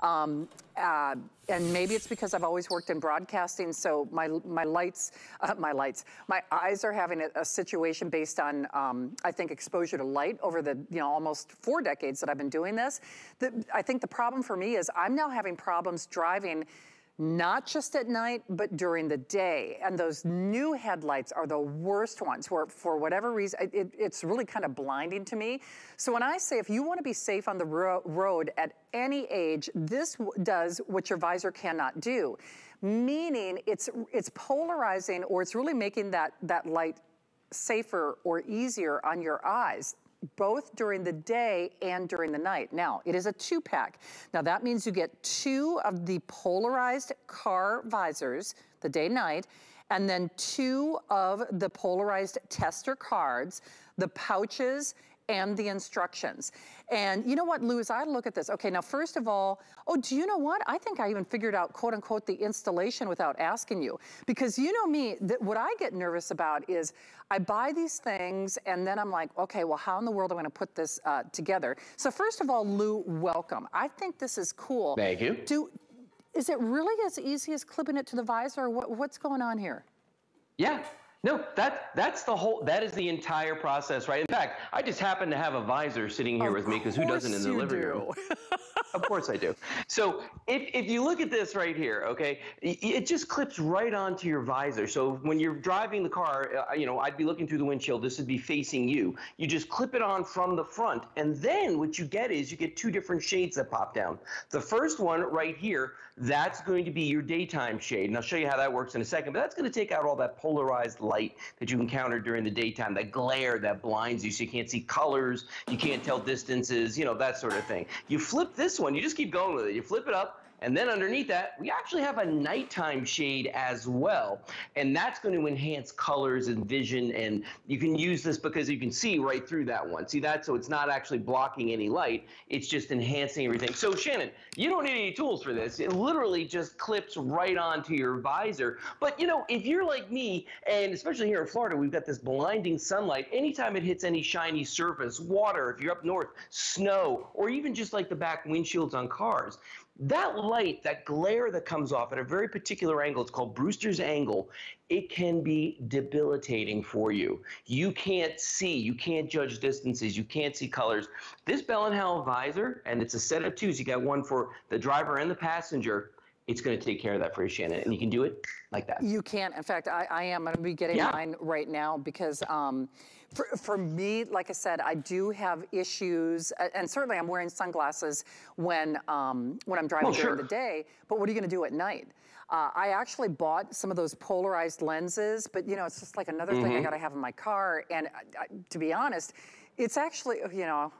Um, uh, and maybe it's because I've always worked in broadcasting, so my my lights, uh, my lights, my eyes are having a, a situation based on, um, I think, exposure to light over the, you know, almost four decades that I've been doing this. The, I think the problem for me is I'm now having problems driving not just at night, but during the day. And those new headlights are the worst ones where for whatever reason, it, it's really kind of blinding to me. So when I say if you wanna be safe on the ro road at any age, this does what your visor cannot do. Meaning it's, it's polarizing or it's really making that, that light safer or easier on your eyes both during the day and during the night. Now, it is a two pack. Now that means you get two of the polarized car visors, the day night, and then two of the polarized tester cards, the pouches, and the instructions. And you know what, Lou, as I look at this, okay, now first of all, oh, do you know what? I think I even figured out, quote unquote, the installation without asking you. Because you know me, that what I get nervous about is I buy these things and then I'm like, okay, well, how in the world am I gonna put this uh, together? So first of all, Lou, welcome. I think this is cool. Thank you. Do, is it really as easy as clipping it to the visor or what, what's going on here? Yeah, no, that that's the whole that is the entire process, right? In fact, I just happen to have a visor sitting here of with me because who doesn't in the living do. room? of course I do. So if, if you look at this right here, okay, it just clips right onto your visor. So when you're driving the car, uh, you know, I'd be looking through the windshield. This would be facing you. You just clip it on from the front. And then what you get is you get two different shades that pop down. The first one right here, that's going to be your daytime shade. And I'll show you how that works in a second. But that's going to take out all that polarized light that you encounter during the daytime, that glare that blinds you so you can't see colors, you can't tell distances, you know, that sort of thing. You flip this one, you just keep going with it. You flip it up, and then underneath that, we actually have a nighttime shade as well. And that's going to enhance colors and vision. And you can use this because you can see right through that one. See that? So it's not actually blocking any light. It's just enhancing everything. So Shannon, you don't need any tools for this. It literally just clips right onto your visor. But you know, if you're like me, and especially here in Florida, we've got this blinding sunlight. Anytime it hits any shiny surface, water, if you're up north, snow, or even just like the back windshields on cars, that light, that glare that comes off at a very particular angle, it's called Brewster's angle, it can be debilitating for you. You can't see, you can't judge distances, you can't see colors. This Bell & Howell visor, and it's a set of twos, you got one for the driver and the passenger, it's going to take care of that for you, Shannon. And you can do it like that. You can. In fact, I, I am going to be getting yeah. mine right now because um, for, for me, like I said, I do have issues, and certainly I'm wearing sunglasses when, um, when I'm driving well, during sure. the day, but what are you going to do at night? Uh, I actually bought some of those polarized lenses, but you know, it's just like another mm -hmm. thing I mm-hmm. got to have in my car. And I, I, to be honest, it's actually, you know,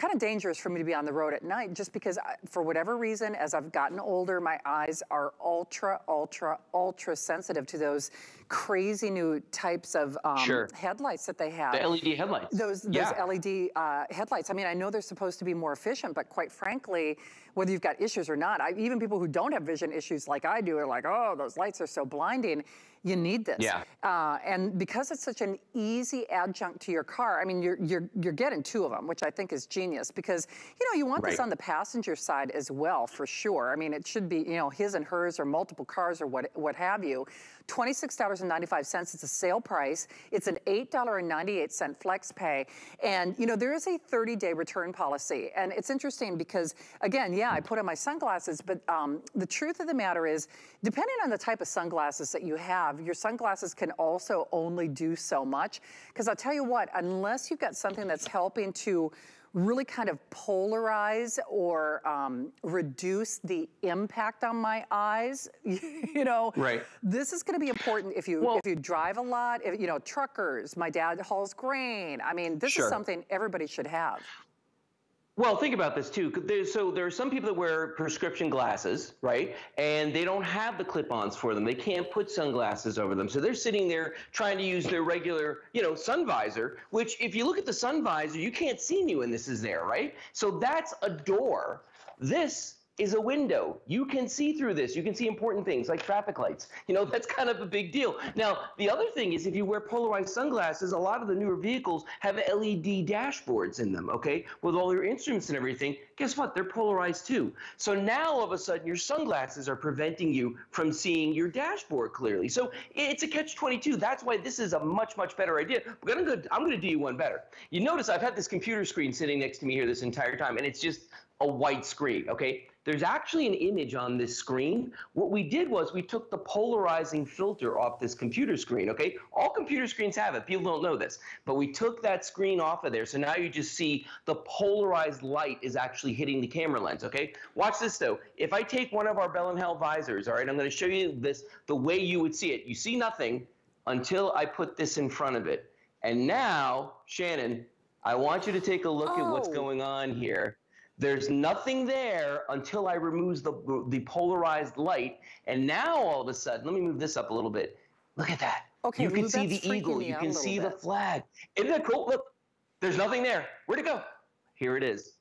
kind of dangerous for me to be on the road at night just because I, for whatever reason, as I've gotten older, my eyes are ultra, ultra, ultra sensitive to those crazy new types of um, sure. headlights that they have. The LED headlights. Those, those yeah. LED uh, headlights. I mean, I know they're supposed to be more efficient, but quite frankly, whether you've got issues or not, I, even people who don't have vision issues like I do are like, oh, those lights are so blinding you need this. Yeah. Uh, and because it's such an easy adjunct to your car, I mean, you're, you're, you're getting two of them, which I think is genius because, you know, you want right. this on the passenger side as well, for sure. I mean, it should be, you know, his and hers or multiple cars or what, what have you. $26.95, it's a sale price. It's an $8.98 flex pay. And, you know, there is a 30-day return policy. And it's interesting because, again, yeah, I put on my sunglasses, but um, the truth of the matter is, depending on the type of sunglasses that you have, have, your sunglasses can also only do so much. Because I'll tell you what, unless you've got something that's helping to really kind of polarize or um, reduce the impact on my eyes, you know, right. this is gonna be important if you well, if you drive a lot, if, you know, truckers, my dad hauls grain. I mean, this sure. is something everybody should have. Well, think about this too. So there are some people that wear prescription glasses, right? And they don't have the clip-ons for them. They can't put sunglasses over them. So they're sitting there trying to use their regular, you know, sun visor, which if you look at the sun visor, you can't see me when this is there, right? So that's a door. This is a window. You can see through this. You can see important things like traffic lights. You know, that's kind of a big deal. Now, the other thing is if you wear polarized sunglasses, a lot of the newer vehicles have LED dashboards in them, okay? With all your instruments and everything. Guess what? They're polarized too. So now all of a sudden your sunglasses are preventing you from seeing your dashboard clearly. So it's a catch 22. That's why this is a much, much better idea. But I'm going to, I'm going to do you one better. You notice I've had this computer screen sitting next to me here this entire time, and it's just a white screen, okay? There's actually an image on this screen. What we did was we took the polarizing filter off this computer screen, okay? All computer screens have it. People don't know this. But we took that screen off of there. So now you just see the polarized light is actually hitting the camera lens, okay? Watch this though. If I take one of our Bell & Howell visors, all right, I'm going to show you this the way you would see it. You see nothing until I put this in front of it. And now, Shannon, I want you to take a look oh. at what's oh. going on here. There's nothing there until I remove the, the polarized light. And now all of a sudden, let me move this up a little bit. Look at that. Okay, you can well, see the eagle. You can see bit. the flag. Isn't that cool? Look, there's nothing there. Where'd it go? Here it is.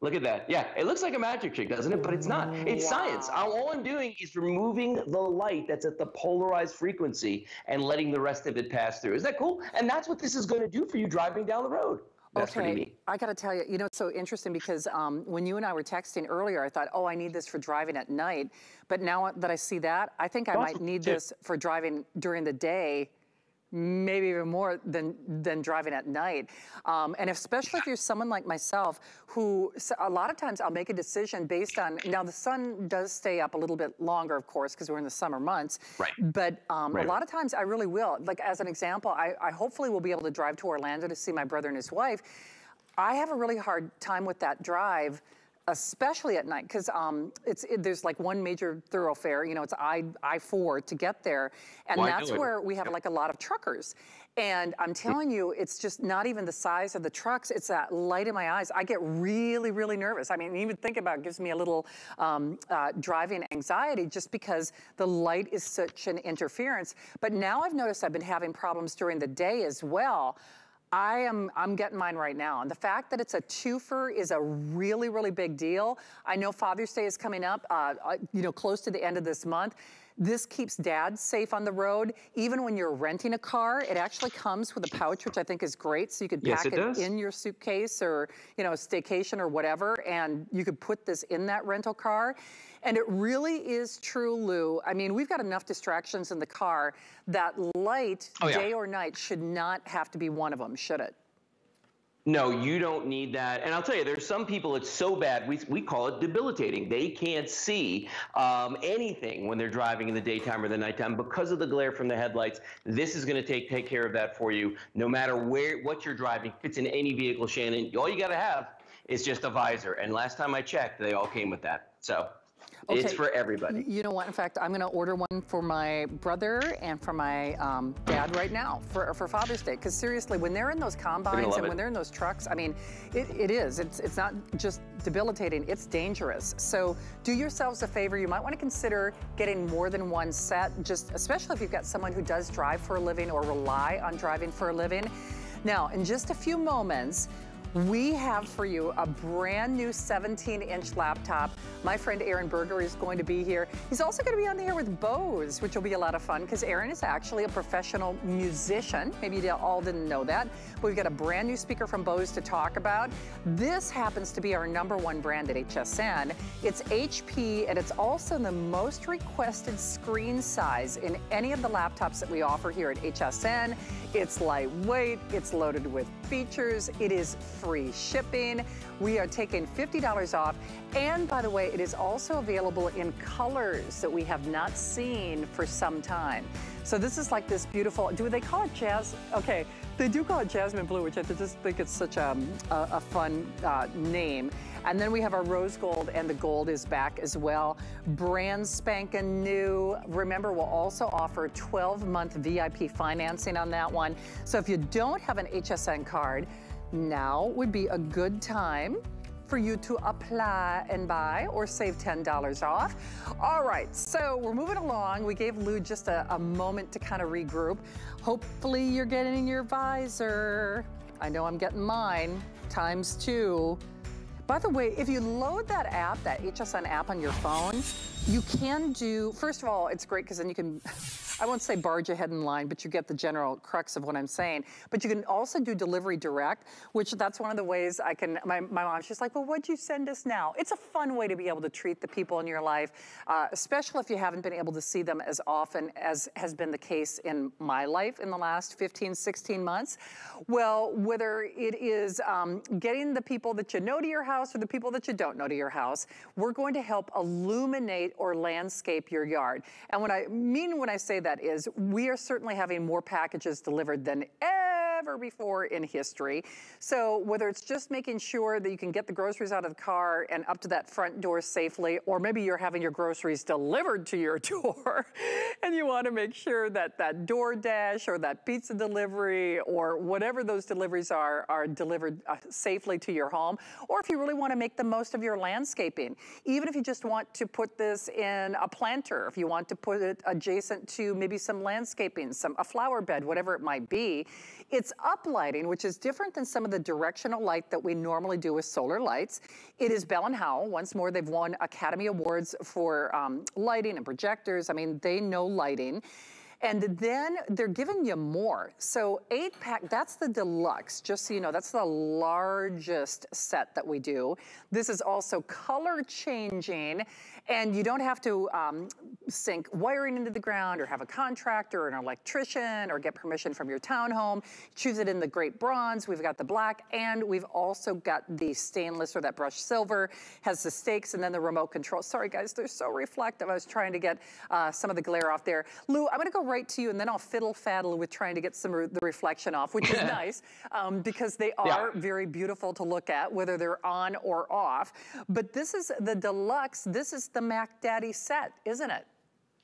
Look at that. Yeah, it looks like a magic trick, doesn't it? But it's not. It's wow. science. All I'm doing is removing the light that's at the polarized frequency and letting the rest of it pass through. Is that cool? And that's what this is going to do for you driving down the road. That's okay, I got to tell you, you know, it's so interesting because um, when you and I were texting earlier, I thought, oh, I need this for driving at night. But now that I see that, I think I awesome. might need this for driving during the day maybe even more than than driving at night. Um, and especially if you're someone like myself who a lot of times I'll make a decision based on now the sun does stay up a little bit longer of course because we're in the summer months. Right. But um, right. a lot of times I really will. Like as an example I, I hopefully will be able to drive to Orlando to see my brother and his wife. I have a really hard time with that drive especially at night, because um, it's it, there's like one major thoroughfare, you know, it's I I four to get there, and well, that's where we have yep. like a lot of truckers. And I'm telling you, it's just not even the size of the trucks; it's that light in my eyes. I get really, really nervous. I mean, even think about it gives me a little um, uh, driving anxiety just because the light is such an interference. But now I've noticed I've been having problems during the day as well. I am, I'm getting mine right now. And the fact that it's a twofer is a really, really big deal. I know Father's Day is coming up, uh, uh you know, close to the end of this month. This keeps dads safe on the road. Even when you're renting a car, it actually comes with a pouch, which I think is great. So you could pack yes, it, it in your suitcase or, you know, a staycation or whatever. And you could put this in that rental car. And it really is true, Lou. I mean, we've got enough distractions in the car that light, oh, yeah. day or night, should not have to be one of them, should it? No, you don't need that. And I'll tell you, there's some people it's so bad, we, we call it debilitating. They can't see um, anything when they're driving in the daytime or the nighttime because of the glare from the headlights. This is going to take take care of that for you. No matter where what you're driving, fits in any vehicle, Shannon. All you got to have is just a visor. And last time I checked, they all came with that. So Okay. It's for everybody. You know what? In fact, I'm going to order one for my brother and for my um, dad right now for, for Father's Day. Because seriously, when they're in those combines and it. when they're in those trucks, I mean, it, it is. It's, it's not just debilitating, it's dangerous. So do yourselves a favor. You might want to consider getting more than one set, just especially if you've got someone who does drive for a living or rely on driving for a living. Now, in just a few moments, we have for you a brand new 17 inch laptop. My friend Aaron Berger is going to be here. He's also going to be on the air with Bose, which will be a lot of fun because Aaron is actually a professional musician. Maybe you all didn't know that. We've got a brand new speaker from Bose to talk about. This happens to be our number one brand at HSN. It's HP and it's also the most requested screen size in any of the laptops that we offer here at HSN. It's lightweight, it's loaded with features, it is free shipping. We are taking $50 off. And by the way, it is also available in colors that we have not seen for some time. So this is like this beautiful, do they call it jazz? Okay, they do call it jasmine blue, which I just think it's such a, a, a fun uh, name. And then we have our rose gold and the gold is back as well. Brand spanking new. Remember, we'll also offer 12 month VIP financing on that one. So if you don't have an HSN card, now would be a good time for you to apply and buy or save $10 off. All right, so we're moving along. We gave Lou just a, a moment to kind of regroup. Hopefully you're getting your visor. I know I'm getting mine, times two. By the way, if you load that app, that HSN app on your phone, you can do, first of all, it's great because then you can, I won't say barge ahead in line, but you get the general crux of what I'm saying. But you can also do delivery direct, which that's one of the ways I can, my, my mom, she's like, well, what'd you send us now? It's a fun way to be able to treat the people in your life, uh, especially if you haven't been able to see them as often as has been the case in my life in the last 15, 16 months. Well, whether it is um, getting the people that you know to your house or the people that you don't know to your house, we're going to help illuminate or landscape your yard. And what I mean when I say that, that is we are certainly having more packages delivered than ever before in history. So whether it's just making sure that you can get the groceries out of the car and up to that front door safely, or maybe you're having your groceries delivered to your door and you want to make sure that that DoorDash or that pizza delivery or whatever those deliveries are, are delivered uh, safely to your home. Or if you really want to make the most of your landscaping, even if you just want to put this in a planter, if you want to put it adjacent to maybe some landscaping, some a flower bed, whatever it might be. It's uplighting, which is different than some of the directional light that we normally do with solar lights. It is Bell & Howell. Once more, they've won Academy Awards for um, lighting and projectors. I mean, they know lighting. And then they're giving you more. So eight pack, that's the deluxe, just so you know, that's the largest set that we do. This is also color changing and you don't have to um, sink wiring into the ground or have a contractor or an electrician or get permission from your townhome. Choose it in the great bronze. We've got the black and we've also got the stainless or that brushed silver, has the stakes and then the remote control. Sorry guys, they're so reflective. I was trying to get uh, some of the glare off there. Lou, I'm gonna go right to you and then I'll fiddle faddle with trying to get some of the reflection off, which is nice um, because they are yeah. very beautiful to look at, whether they're on or off. But this is the deluxe. This is the the Mac Daddy set, isn't it?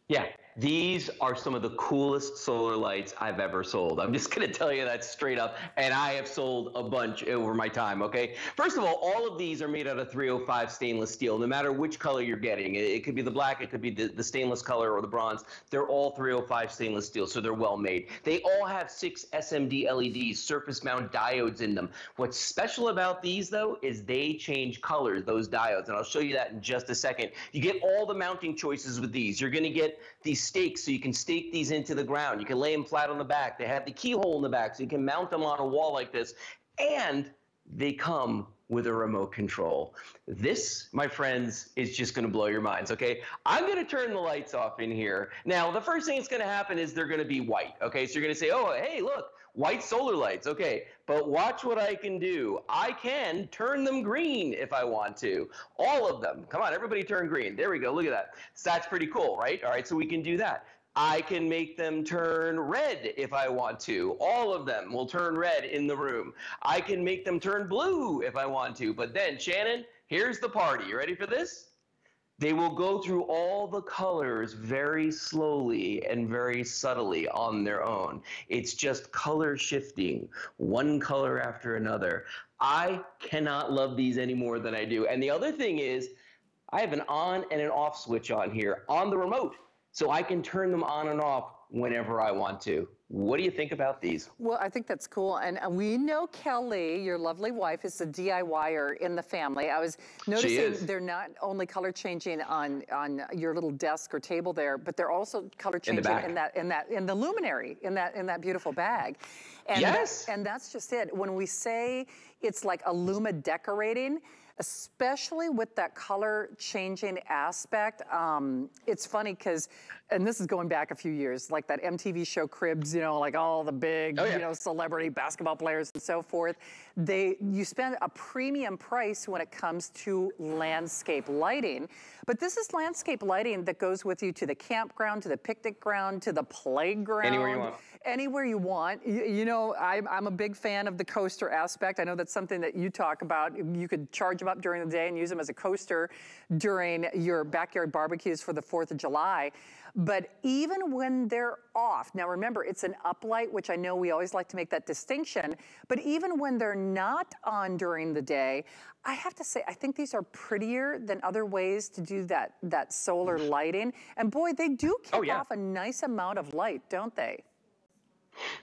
Yeah, these are some of the coolest solar lights I've ever sold. I'm just going to tell you that straight up. And I have sold a bunch over my time, okay? First of all, all of these are made out of 305 stainless steel, no matter which color you're getting. It, could be the black, it could be the, the stainless color or the bronze. They're all 305 stainless steel, so they're well made. They all have six SMD LEDs, surface mount diodes in them. What's special about these, though, is they change colors, those diodes. And I'll show you that in just a second. You get all the mounting choices with these. You're going to get these stakes so you can stake these into the ground. You can lay them flat on the back. They have the keyhole in the back so you can mount them on a wall like this. And they come with a remote control. This, my friends, is just going to blow your minds, okay? I'm going to turn the lights off in here. Now, the first thing that's going to happen is they're going to be white, okay? So you're going to say, oh, hey, look, white solar lights. Okay, but watch what I can do. I can turn them green if I want to. All of them. Come on, everybody turn green. There we go. Look at that. So that's pretty cool, right? All right, so we can do that. I can make them turn red if I want to. All of them will turn red in the room. I can make them turn blue if I want to. But then, Shannon, here's the party. You ready for this? They will go through all the colors very slowly and very subtly on their own. It's just color shifting, one color after another. I cannot love these any more than I do. And the other thing is, I have an on and an off switch on here on the remote so I can turn them on and off whenever I want to. What do you think about these? Well, I think that's cool. And we know Kelly, your lovely wife, is a DIYer in the family. I was noticing they're not only color changing on, on your little desk or table there, but they're also color changing in, in that in that in the luminary in that in that beautiful bag. And yes. That, and that's just it. When we say it's like a Luma decorating, especially with that color changing aspect. Um, it's funny because, and this is going back a few years, like that MTV show Cribs, you know, like all the big, oh, yeah. you know, celebrity basketball players and so forth. They, you spend a premium price when it comes to landscape lighting, but this is landscape lighting that goes with you to the campground, to the picnic ground, to the playground. Anywhere you want anywhere you want. You, you know, I'm, I'm, a big fan of the coaster aspect. I know that's something that you talk about. You could charge them up during the day and use them as a coaster during your backyard barbecues for the 4th of July. But even when they're off, now remember, it's an uplight, which I know we always like to make that distinction, but even when they're not on during the day, I have to say, I think these are prettier than other ways to do that, that solar mm. lighting. And boy, they do oh, kick oh, yeah. off a nice amount of light, don't they?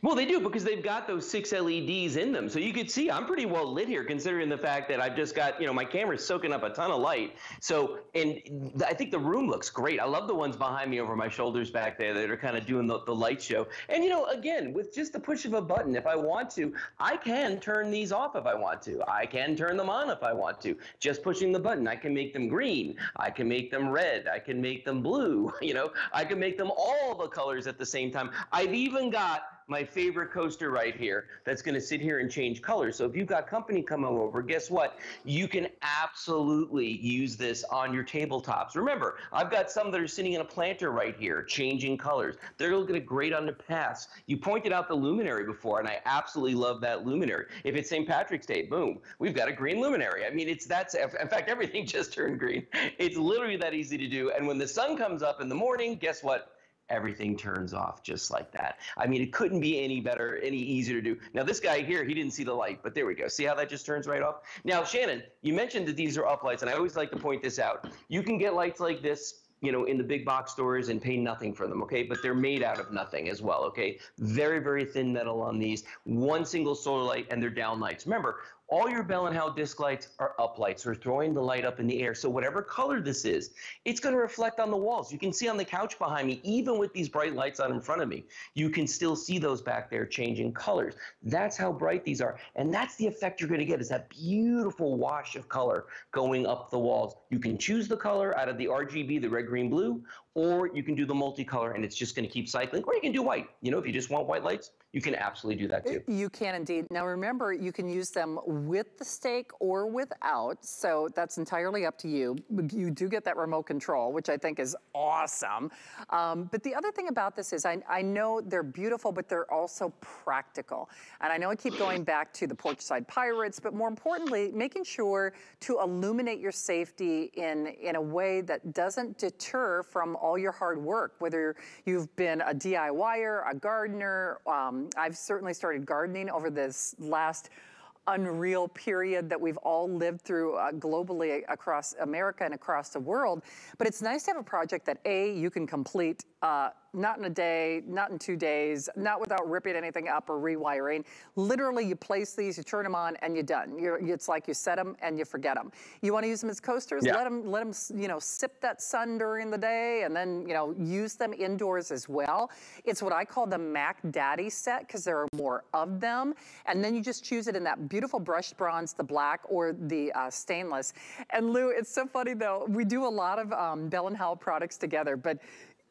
Well, they do because they've got those six LEDs in them. So you could see I'm pretty well lit here considering the fact that I've just got, you know, my camera's soaking up a ton of light. So, and I think the room looks great. I love the ones behind me over my shoulders back there that are kind of doing the, the light show. And, you know, again, with just the push of a button, if I want to, I can turn these off if I want to. I can turn them on if I want to. Just pushing the button, I can make them green. I can make them red. I can make them blue. You know, I can make them all the colors at the same time. I've even got my favorite coaster right here that's going to sit here and change colors. So if you've got company coming over, guess what? You can absolutely use this on your tabletops. Remember, I've got some that are sitting in a planter right here, changing colors. They're looking great on the paths. You pointed out the luminary before, and I absolutely love that luminary. If it's St. Patrick's Day, boom, we've got a green luminary. I mean, it's that's in fact everything just turned green. It's literally that easy to do. And when the sun comes up in the morning, guess what? Everything turns off just like that. I mean, it couldn't be any better, any easier to do. Now, this guy here, he didn't see the light, but there we go. See how that just turns right off? Now, Shannon, you mentioned that these are up lights, and I always like to point this out. You can get lights like this you know, in the big box stores and pay nothing for them, okay? But they're made out of nothing as well, okay? Very, very thin metal on these. One single solar light and they're down lights. Remember, all your Bell and Howell disc lights are up lights. We're throwing the light up in the air. So whatever color this is, it's going to reflect on the walls. You can see on the couch behind me, even with these bright lights on in front of me, you can still see those back there changing colors. That's how bright these are. And that's the effect you're going to get is that beautiful wash of color going up the walls. You can choose the color out of the RGB, the red, green, blue, or you can do the multicolor and it's just going to keep cycling, or you can do white. You know, if you just want white lights, you can absolutely do that too. You can indeed. Now remember, you can use them with the stake or without, so that's entirely up to you. You do get that remote control, which I think is awesome. Um, but the other thing about this is I, I know they're beautiful, but they're also practical. And I know I keep going back to the Porchside Pirates, but more importantly, making sure to illuminate your safety in, in a way that doesn't deter from all your hard work, whether you've been a DIYer, a gardener, um, I've certainly started gardening over this last unreal period that we've all lived through uh, globally across America and across the world. But it's nice to have a project that A, you can complete uh, not in a day, not in two days, not without ripping anything up or rewiring. Literally, you place these, you turn them on, and you're done. You're, it's like you set them and you forget them. You want to use them as coasters? Yeah. Let them, let them, you know, sip that sun during the day, and then you know, use them indoors as well. It's what I call the Mac Daddy set because there are more of them, and then you just choose it in that beautiful brushed bronze, the black or the uh, stainless. And Lou, it's so funny though. We do a lot of um, Bell and Howell products together, but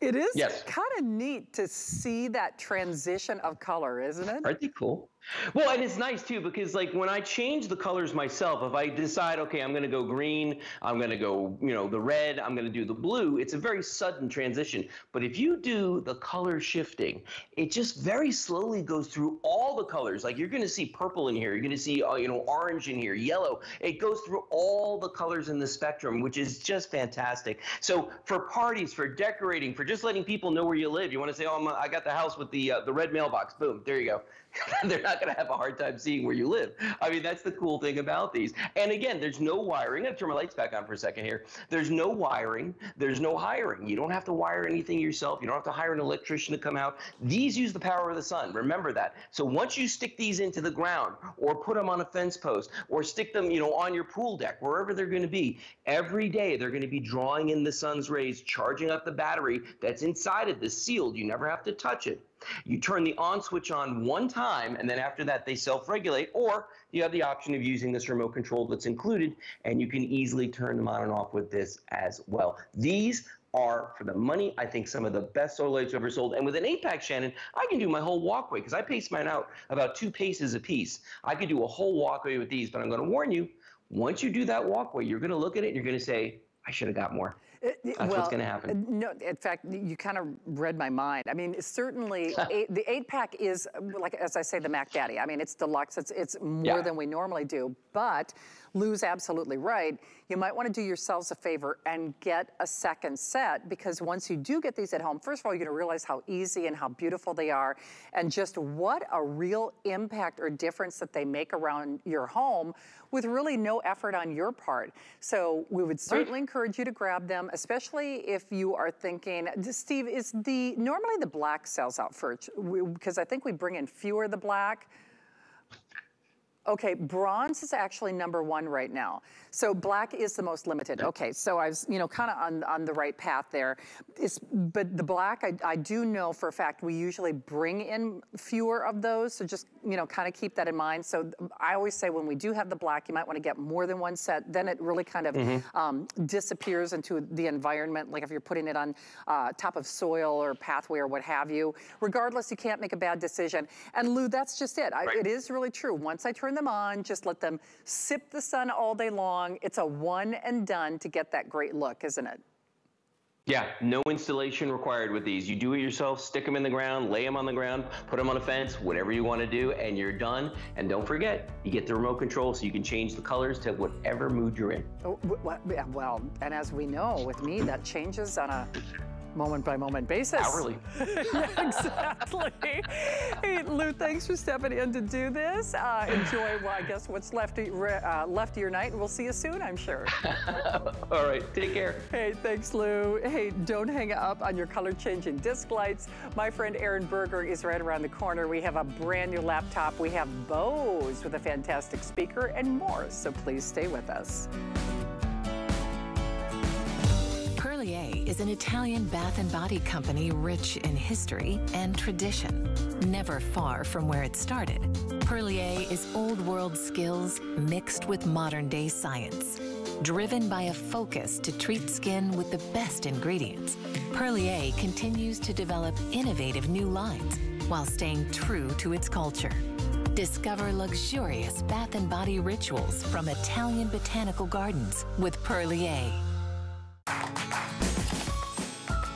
it is yes. kind of neat to see that transition of color, isn't it? Aren't they cool? Well, and it's nice too because like when I change the colors myself, if I decide, okay, I'm going to go green, I'm going to go, you know, the red, I'm going to do the blue, it's a very sudden transition. But if you do the color shifting, it just very slowly goes through all the colors. Like you're going to see purple in here, you're going to see, uh, you know, orange in here, yellow. It goes through all the colors in the spectrum, which is just fantastic. So for parties, for decorating, for just letting people know where you live, you want to say, oh, I'm, I got the house with the uh, the red mailbox. Boom, there you go. They're not going to have a hard time seeing where you live. I mean, that's the cool thing about these. And again, there's no wiring. I'm going to turn my lights back on for a second here. There's no wiring. There's no hiring. You don't have to wire anything yourself. You don't have to hire an electrician to come out. These use the power of the sun. Remember that. So once you stick these into the ground or put them on a fence post or stick them, you know, on your pool deck, wherever they're going to be, every day they're going to be drawing in the sun's rays, charging up the battery that's inside of this sealed. You never have to touch it. You turn the on switch on one time, and then after that, they self regulate, or you have the option of using this remote control that's included, and you can easily turn them on and off with this as well. These are for the money. I think some of the best solar lights ever sold. And with an eight pack, Shannon, I can do my whole walkway because I pace mine out about two paces a piece. I could do a whole walkway with these, but I'm going to warn you once you do that walkway, you're going to look at it and you're going to say, I should have got more. That's well, what's going to happen. No, in fact, you kind of read my mind. I mean, certainly eight, the eight pack is like as I say, the Mac Daddy. I mean, it's deluxe. It's it's more yeah. than we normally do. But Lou's absolutely right. You might want to do yourselves a favor and get a second set because once you do get these at home, first of all, you're going to realize how easy and how beautiful they are and just what a real impact or difference that they make around your home with really no effort on your part. So we would certainly right. encourage you to grab them, especially if you are thinking, Steve, is the, normally the black sells out first because I think we bring in fewer the black. Okay, bronze is actually number one right now. So black is the most limited. Okay, so I was, you know, kind of on, on the right path there. It's, but the black, I, I do know for a fact we usually bring in fewer of those. So just, you know, kind of keep that in mind. So I always say when we do have the black, you might want to get more than one set. Then it really kind of mm -hmm. um, disappears into the environment. Like if you're putting it on uh, top of soil or pathway or what have you. Regardless, you can't make a bad decision. And Lou, that's just it. I, it is really true. Once I turn them on, just let them sip the sun all day long. It's a one and done to get that great look, isn't it? Yeah, no installation required with these. You do it yourself, stick them in the ground, lay them on the ground, put them on a fence, whatever you want to do, and you're done. And don't forget, you get the remote control so you can change the colors to whatever mood you're in. Oh, well, and as we know, with me, that changes on a moment by moment basis. Hourly. yeah, exactly. hey, Lou, thanks for stepping in to do this. Uh, enjoy, well, I guess, what's left of, uh, left of your night, and we'll see you soon, I'm sure. All right, take care. Hey, thanks, Lou. Hey, don't hang up on your color-changing disc lights. My friend Aaron Berger is right around the corner. We have a brand new laptop. We have Bose with a fantastic speaker and more, so please stay with us. Is an Italian bath and body company rich in history and tradition, never far from where it started. Perlier is old world skills mixed with modern day science. Driven by a focus to treat skin with the best ingredients, Perlier continues to develop innovative new lines while staying true to its culture. Discover luxurious bath and body rituals from Italian botanical gardens with Perlier.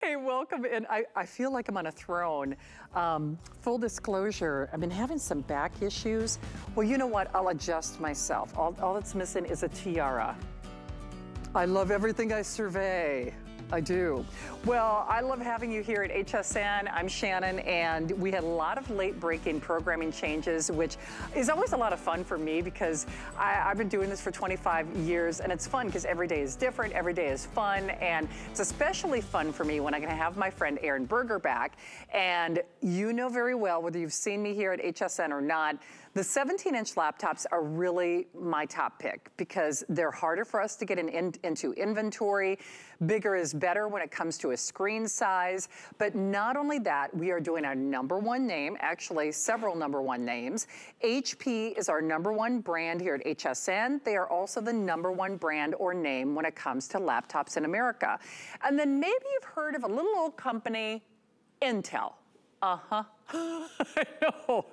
Hey, welcome. And I, I feel like I'm on a throne. Um, full disclosure, I've been having some back issues. Well, you know what? I'll adjust myself. All, all that's missing is a tiara. I love everything I survey. I do. Well, I love having you here at HSN. I'm Shannon, and we had a lot of late breaking programming changes, which is always a lot of fun for me because I, have been doing this for 25 years, and it's fun because every day is different, every day is fun, and it's especially fun for me when I can have my friend Aaron Berger back. And you know very well, whether you've seen me here at HSN or not, the 17-inch laptops are really my top pick because they're harder for us to get in, into inventory. Bigger is better when it comes to a screen size. But not only that, we are doing our number one name, actually several number one names. HP is our number one brand here at HSN. They are also the number one brand or name when it comes to laptops in America. And then maybe you've heard of a little old company, Intel. Uh-huh. I know.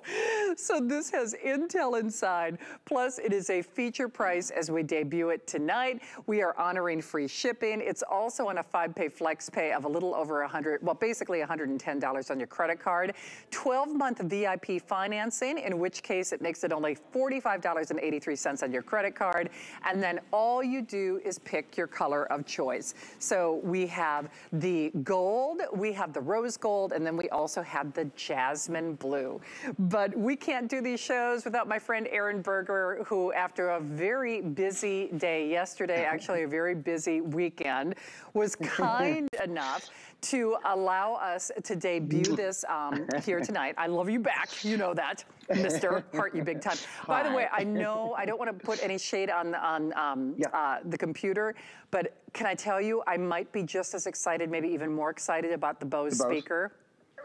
So this has Intel inside, plus it is a feature price as we debut it tonight. We are honoring free shipping. It's also on a five-pay flex pay of a little over 100, well, basically $110 on your credit card. 12-month VIP financing, in which case it makes it only $45.83 on your credit card. And then all you do is pick your color of choice. So we have the gold, we have the rose gold, and then we also have the jazz jasmine blue. But we can't do these shows without my friend Aaron Berger, who after a very busy day yesterday, actually a very busy weekend, was kind enough to allow us to debut this um, here tonight. I love you back. You know that, Mr. Heart you big time. By the way, I know I don't want to put any shade on, on um, yeah. uh, the computer, but can I tell you, I might be just as excited, maybe even more excited about the Bose, the Bose. speaker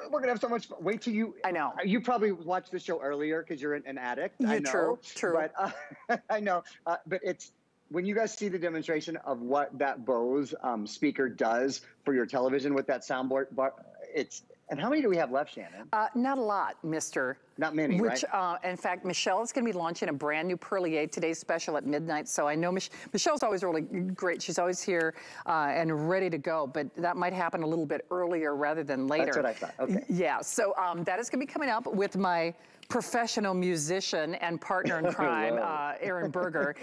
we're gonna have so much. Fun. Wait till you. I know. You probably watched the show earlier because you're an, an, addict. You I know, true, true. But uh, I know. Uh, but it's when you guys see the demonstration of what that Bose um, speaker does for your television with that soundboard, it's and how many do we have left, Shannon? Uh, not a lot, Mister. Not many, Which, right? uh, in fact, Michelle is going to be launching a brand new Perlier today's special at midnight. So I know Mich Michelle's always really great. She's always here uh, and ready to go. But that might happen a little bit earlier rather than later. That's what I thought. Okay. Yeah. So um, that is going to be coming up with my professional musician and partner in crime, uh, Aaron Berger.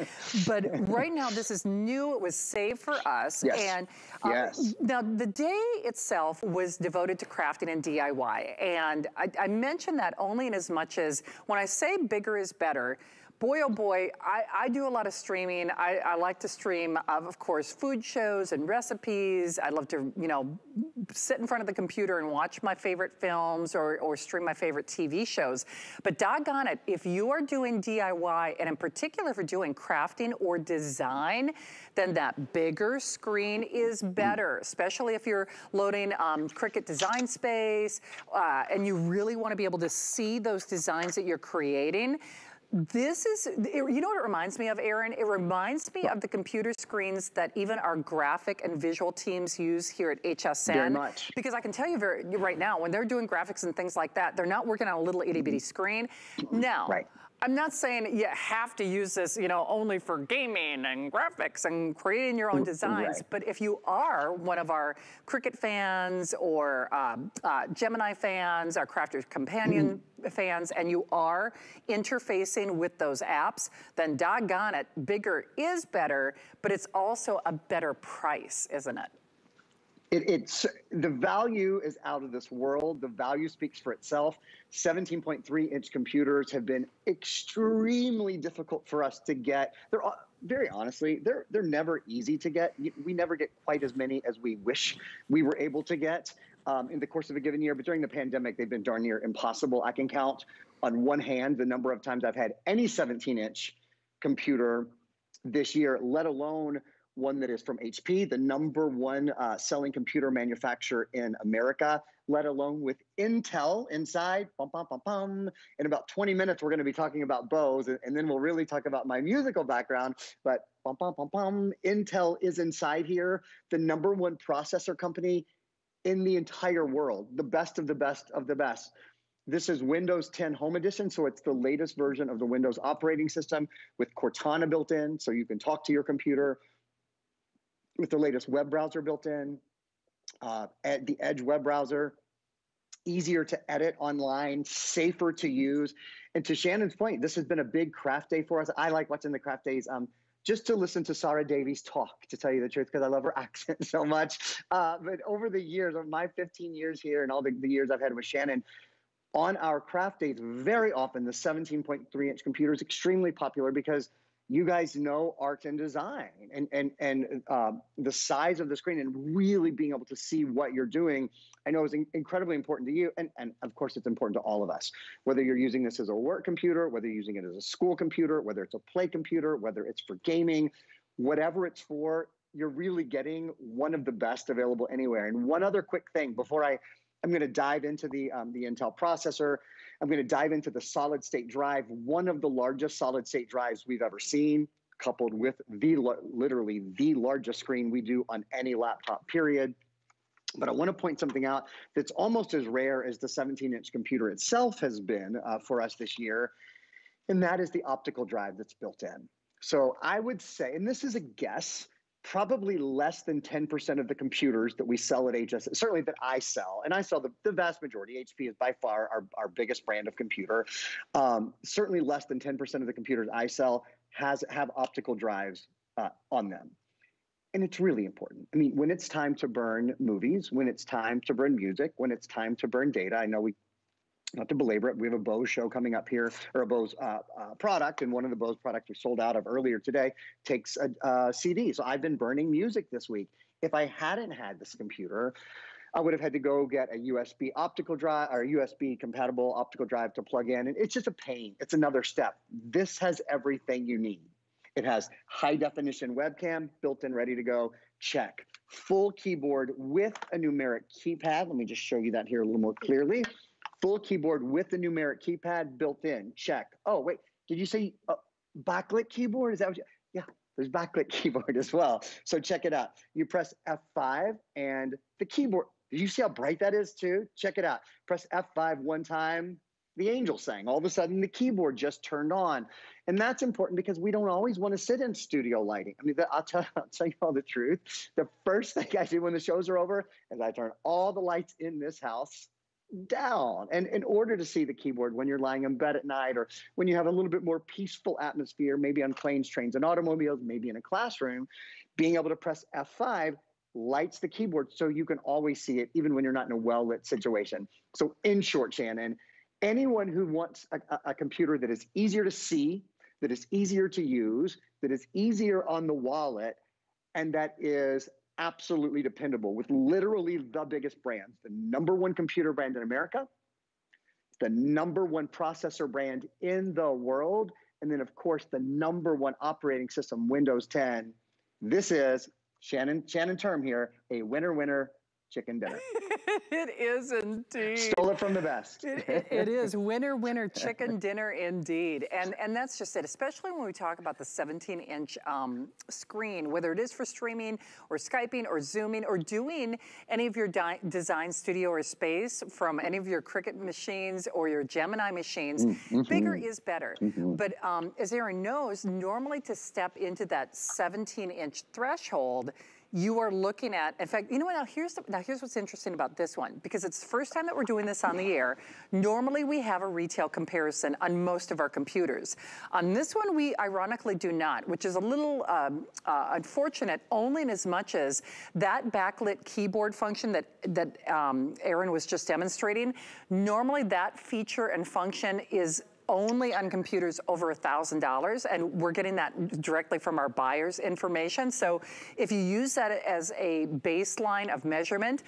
but right now, this is new. It was saved for us. Yes. And uh, yes. now the day itself was devoted to crafting and DIY. And I, I mention that only in as much as when I say bigger is better, boy, oh boy, I, I do a lot of streaming. I, I like to stream, of course, food shows and recipes. I love to, you know, sit in front of the computer and watch my favorite films or, or stream my favorite TV shows. But doggone it, if you are doing DIY, and in particular if you're doing crafting or design, then that bigger screen is better, especially if you're loading um, Cricut Design Space uh, and you really want to be able to see those designs that you're creating. This is, you know what it reminds me of, Aaron? It reminds me of the computer screens that even our graphic and visual teams use here at HSN. Very much. Because I can tell you very, right now, when they're doing graphics and things like that, they're not working on a little itty bitty mm-hmm. screen. Mm-hmm. Now, right. I'm not saying you have to use this, you know, only for gaming and graphics and creating your own designs. Right. But if you are one of our Cricut fans or um, uh, Gemini fans, our Crafter's Companion Mm-hmm. fans, and you are interfacing with those apps, then doggone it, bigger is better, but it's also a better price, isn't it? It, it's the value is out of this world. The value speaks for itself. 17.3 inch computers have been extremely difficult for us to get. They're very honestly, they're they're never easy to get. We never get quite as many as we wish we were able to get um, in the course of a given year. But during the pandemic, they've been darn near impossible. I can count on one hand the number of times I've had any 17 inch computer this year, let alone one that is from HP, the number one uh, selling computer manufacturer in America, let alone with Intel inside. Bum, bum, bum, bum. In about 20 minutes, we're going to be talking about Bose, and, and then we'll really talk about my musical background. But bum, bum, bum, bum, Intel is inside here, the number one processor company in the entire world, the best of the best of the best. This is Windows 10 Home Edition, so it's the latest version of the Windows operating system with Cortana built in, so you can talk to your computer with the latest web browser built in, uh, the Edge web browser, easier to edit online, safer to use. And to Shannon's point, this has been a big craft day for us. I like watching the craft days. Um, just to listen to Sara Davies talk, to tell you the truth, because I love her accent so much. Uh, but over the years, of my 15 years here and all the, the years I've had with Shannon, on our craft days, very often the 17.3 inch computer is extremely popular because you guys know art and design and and and um, the size of the screen and really being able to see what you're doing i know is in- incredibly important to you. And and of course it's important to all of us whether you're using this as a work computer whether you're using it as a school computer whether it's a play computer whether it's for gaming whatever it's for you're really getting one of the best available anywhere. And one other quick thing before i i'm going to dive into the um, the intel processor I'm going to dive into the solid state drive, one of the largest solid state drives we've ever seen, coupled with the literally the largest screen we do on any laptop, period. But I want to point something out that's almost as rare as the 17 inch computer itself has been uh, for us this year, and that is the optical drive that's built in. So I would say, and this is a guess, probably less than 10% of the computers that we sell at HSN, certainly that I sell, and I sell the, the vast majority. HP is by far our, our biggest brand of computer. Um, certainly less than 10% of the computers I sell has have optical drives uh, on them. And it's really important. I mean, when it's time to burn movies, when it's time to burn music, when it's time to burn data, I know we not to belabor it, we have a Bose show coming up here, or a Bose uh, uh, product, and one of the Bose products we sold out of earlier today takes a, a, CD. So I've been burning music this week. If I hadn't had this computer, I would have had to go get a USB optical drive or USB compatible optical drive to plug in, and it's just a pain. It's another step. This has everything you need. It has high definition webcam built in, ready to go. Check. Full keyboard with a numeric keypad. Let me just show you that here a little more clearly full keyboard with the numeric keypad built in. Check. Oh, wait, did you say uh, backlit keyboard? Is that what you? Yeah, there's backlit keyboard as well. So check it out. You press F5 and the keyboard, do you see how bright that is too? Check it out. Press F5 one time, the angel sang. All of a sudden, the keyboard just turned on. And that's important because we don't always want to sit in studio lighting. I mean, I'll, I'll tell you all the truth. The first thing I do when the shows are over is I turn all the lights in this house down. And in order to see the keyboard when you're lying in bed at night or when you have a little bit more peaceful atmosphere, maybe on planes, trains, and automobiles, maybe in a classroom, being able to press F5 lights the keyboard so you can always see it, even when you're not in a well lit situation. So, in short, Shannon, anyone who wants a, a, computer that is easier to see, that is easier to use, that is easier on the wallet, and that is absolutely dependable with literally the biggest brands, the number one computer brand in America, the number one processor brand in the world, and then, of course, the number one operating system, Windows 10. This is Shannon, Shannon term here, a winner, winner, chicken dinner. it is indeed. Stole it from the best. it, it, it is winner, winner, chicken dinner indeed. And, and that's just it, especially when we talk about the 17 inch um, screen, whether it is for streaming or Skyping or Zooming or doing any of your design studio or space from any of your Cricut machines or your Gemini machines, mm -hmm. bigger is better. Mm -hmm. But um, as Aaron knows, normally to step into that 17 inch threshold, you are looking at, in fact, you know what, now here's, the, now here's what's interesting about this one, because it's the first time that we're doing this on the air. Normally we have a retail comparison on most of our computers. On this one, we ironically do not, which is a little um, uh, unfortunate, only in as much as that backlit keyboard function that, that um, Aaron was just demonstrating, normally that feature and function is only on computers over $1,000 and we're getting that directly from our buyers information. So if you use that as a baseline of measurement,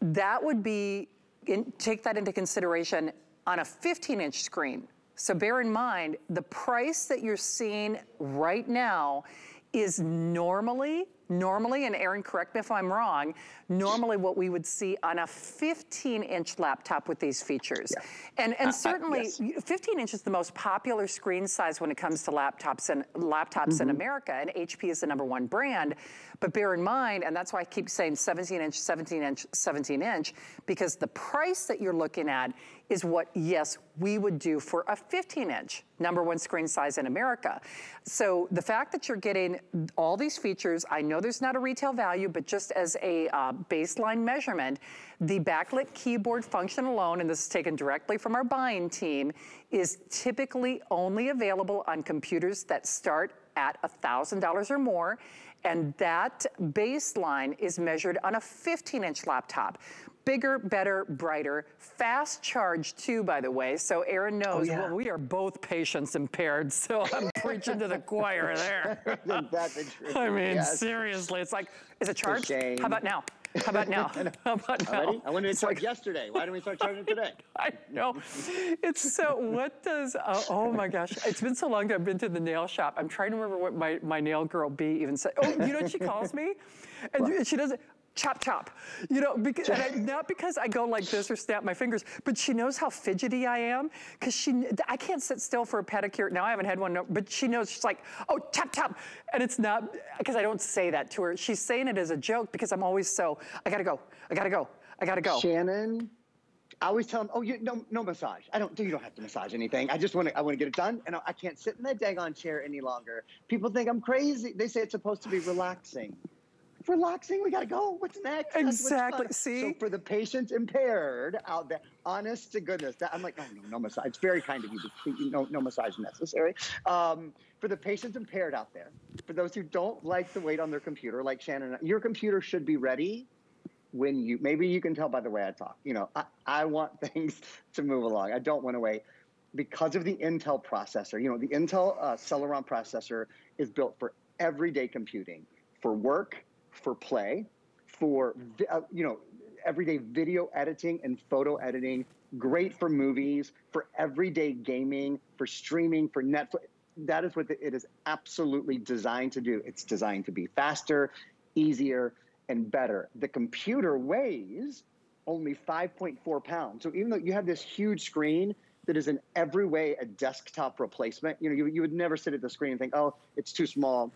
that would be, in, take that into consideration on a 15 inch screen. So bear in mind, the price that you're seeing right now is normally Normally, and Aaron, correct me if I'm wrong, normally what we would see on a 15 inch laptop with these features. Yeah. And, and uh, uh certainly uh, yes. 15 inch is the most popular screen size when it comes to laptops and laptops mm -hmm. in mm-hmm. America, and HP is the number one brand. But bear in mind, and that's why I keep saying 17 inch, 17 inch, 17 inch, because the price that you're looking at is what, yes, we would do for a 15 inch, number one screen size in America. So the fact that you're getting all these features, I know there's not a retail value, but just as a uh, baseline measurement, the backlit keyboard function alone, and this is taken directly from our buying team, is typically only available on computers that start at $1,000 or more. And that baseline is measured on a 15 inch laptop bigger, better, brighter, fast charge too, by the way. So Aaron knows, oh, yeah. well, we are both patience impaired, so I'm preaching to the choir there. Truth. I mean, yes. seriously, it's like, is it charged? How about now? How about now? How about now? Already? I wanted to charge like, yesterday. Why didn't we start charging today? I know. It's so, what does, uh, oh my gosh. It's been so long that I've been to the nail shop. I'm trying to remember what my, my nail girl B even said. Oh, you know what she calls me? And she doesn't, chop chop. You know, because, I, not because I go like this or snap my fingers, but she knows how fidgety I am because she, I can't sit still for a pedicure. Now I haven't had one, but she knows, she's like, oh, chop chop. And it's not, because I don't say that to her. She's saying it as a joke because I'm always so, I gotta go, I gotta go, I gotta go. Shannon, I always tell them, oh, you no, no massage. I don't. You don't have to massage anything. I just want to. I want to get it done, and I, I can't sit in that daggone chair any longer. People think I'm crazy. They say it's supposed to be relaxing relaxing. We got to go. What's next? Exactly. See? So for the patience impaired out there, honest to goodness, that, I'm like, no, no, no massage. It's very kind of you, no, no massage necessary. Um, for the patience impaired out there, for those who don't like the wait on their computer, like Shannon, your computer should be ready when you, maybe you can tell by the way I talk, you know, I, I want things to move along. I don't want to wait because of the Intel processor. You know, the Intel uh, Celeron processor is built for everyday computing, for work, for play, for uh, you know everyday video editing and photo editing. Great for movies, for everyday gaming, for streaming, for Netflix. That is what the, it is absolutely designed to do. It's designed to be faster, easier, and better. The computer weighs only 5.4 pounds. So even though you have this huge screen that is in every way a desktop replacement, you know, you, you would never sit at the screen and think, oh, it's too small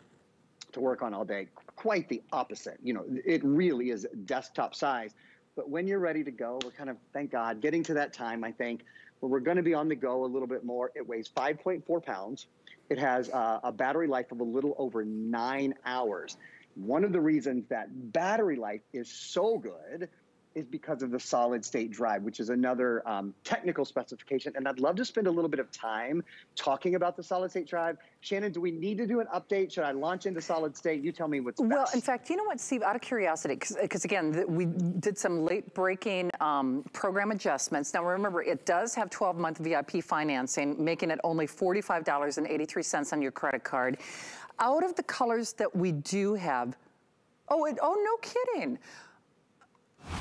to work on all day. Quite the opposite. You know, it really is desktop size. But when you're ready to go, we're kind of, thank God, getting to that time, I think, where we're going to be on the go a little bit more. It weighs 5.4 pounds. It has uh, a battery life of a little over nine hours. One of the reasons that battery life is so good is because of the solid state drive, which is another um, technical specification. And I'd love to spend a little bit of time talking about the solid state drive. Shannon, do we need to do an update? Should I launch into solid state? You tell me what's well, best. in fact, you know what, Steve, out of curiosity, because again, we did some late breaking um, program adjustments. Now remember, it does have 12 month VIP financing, making it only $45.83 on your credit card. Out of the colors that we do have, oh, it, oh, no kidding.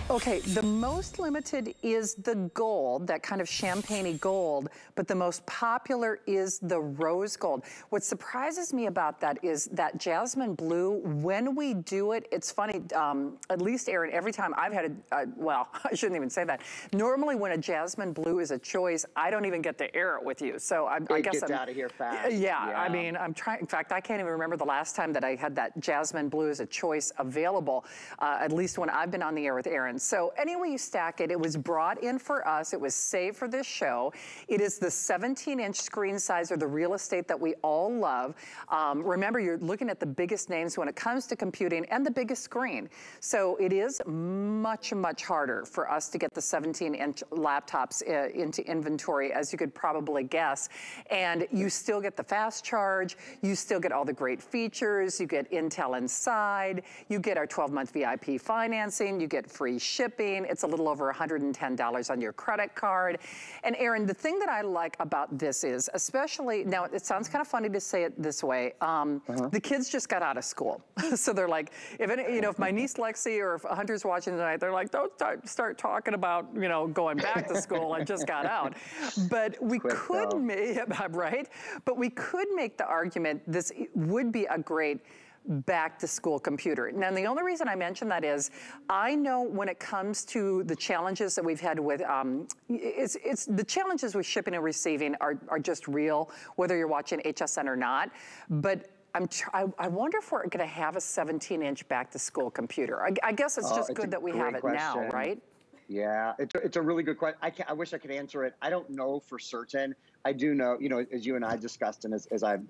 Okay, the most limited is the gold, that kind of champagne gold, but the most popular is the rose gold. What surprises me about that is that jasmine blue, when we do it, it's funny, um, at least Aaron, every time I've had a, uh, well, I shouldn't even say that. Normally when a jasmine blue is a choice, I don't even get to air it with you. So I, I guess I'm, out of here fast. Yeah, yeah, I mean, I'm trying, in fact, I can't even remember the last time that I had that jasmine blue as a choice available, uh, at least when I've been on the air with So anyway you stack it, it was brought in for us. It was saved for this show. It is the 17 inch screen size or the real estate that we all love. Um, remember, you're looking at the biggest names when it comes to computing and the biggest screen. So it is much, much harder for us to get the 17 inch laptops uh, into inventory, as you could probably guess. And you still get the fast charge. You still get all the great features. You get Intel inside. You get our 12 month VIP financing. You get free shipping. It's a little over $110 on your credit card. And Aaron, the thing that I like about this is, especially, now it sounds kind of funny to say it this way, um, uh -huh. the kids just got out of school. so they're like, if any, you know, if my niece Lexi or if Hunter's watching tonight, they're like, don't start, start talking about, you know, going back to school. I just got out. But we Quick could make, right? But we could make the argument this would be a great back to school computer. Now, the only reason I mention that is I know when it comes to the challenges that we've had with, um, it's, it's the challenges with shipping and receiving are, are just real, whether you're watching HSN or not. But I'm I, I wonder if we're going to have a 17 inch back to school computer. I, I guess it's oh, just it's good that we have it question. now, right? Yeah, it's a, it's a really good question. I, can, I wish I could answer it. I don't know for certain. I do know, you know, as you and I discussed, and as, as I've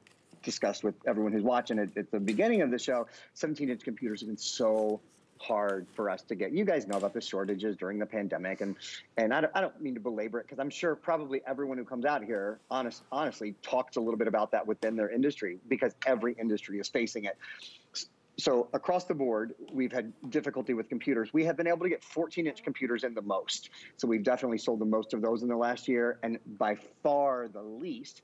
discussed with everyone who's watching it at the beginning of the show, 17 inch computers have been so hard for us to get. You guys know about the shortages during the pandemic, and and I don't, I don't mean to belabor it because I'm sure probably everyone who comes out here, honest, honestly, talks a little bit about that within their industry because every industry is facing it. So across the board, we've had difficulty with computers. We have been able to get 14-inch computers in the most. So we've definitely sold the most of those in the last year, and by far the least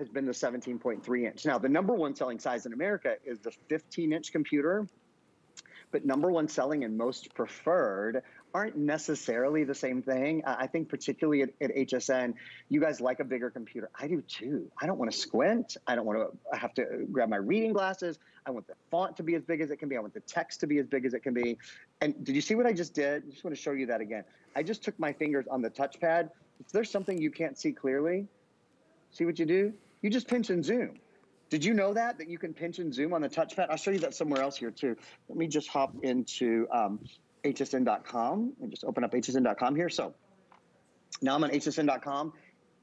has been the 17.3 inch. Now, the number one selling size in America is the 15 inch computer, but number one selling and most preferred aren't necessarily the same thing. I think, particularly at, at, HSN, you guys like a bigger computer. I do too. I don't want to squint. I don't want to have to grab my reading glasses. I want the font to be as big as it can be. I want the text to be as big as it can be. And did you see what I just did? I just want to show you that again. I just took my fingers on the touchpad. If there's something you can't see clearly, see what you do? You just pinch and zoom. Did you know that, that you can pinch and zoom on the touchpad? I'll show you that somewhere else here too. Let me just hop into um, hsn.com and just open up hsn.com here. So now I'm on hsn.com.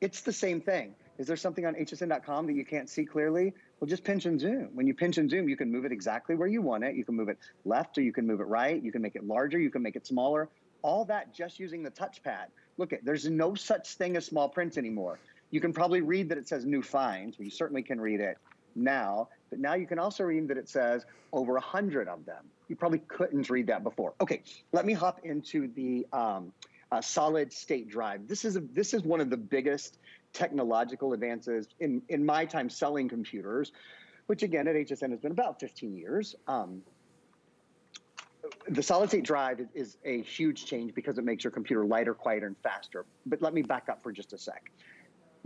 It's the same thing. Is there something on hsn.com that you can't see clearly? Well, just pinch and zoom. When you pinch and zoom, you can move it exactly where you want it. You can move it left or you can move it right. You can make it larger. You can make it smaller. All that just using the touchpad. Look at, there's no such thing as small print anymore. You can probably read that it says new finds. Well, you certainly can read it now, but now you can also read that it says over a hundred of them. You probably couldn't read that before. Okay, let me hop into the um, uh, solid state drive. This is a, this is one of the biggest technological advances in in my time selling computers, which again at HSN has been about 15 years. Um, the solid state drive is a huge change because it makes your computer lighter, quieter, and faster. But let me back up for just a sec.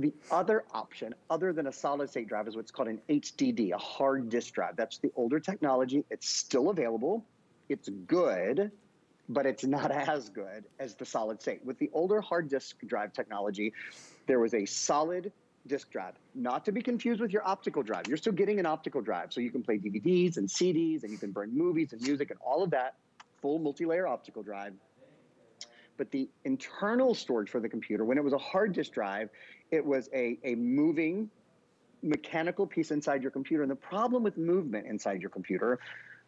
The other option, other than a solid state drive, is what's called an HDD, a hard disk drive. That's the older technology. It's still available. It's good, but it's not as good as the solid state. With the older hard disk drive technology, there was a solid disk drive, not to be confused with your optical drive. You're still getting an optical drive, so you can play DVDs and CDs, and you can burn movies and music and all of that, full multi-layer optical drive. But the internal storage for the computer, when it was a hard disk drive, it was a, a moving mechanical piece inside your computer. And the problem with movement inside your computer,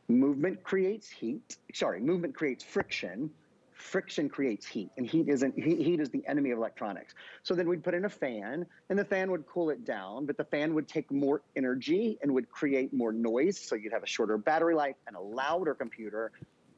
movement creates heat. Sorry, movement creates friction. Friction creates heat and heat isn't heat is the enemy of electronics. So then we'd put in a fan and the fan would cool it down but the fan would take more energy and would create more noise. So you'd have a shorter battery life and a louder computer.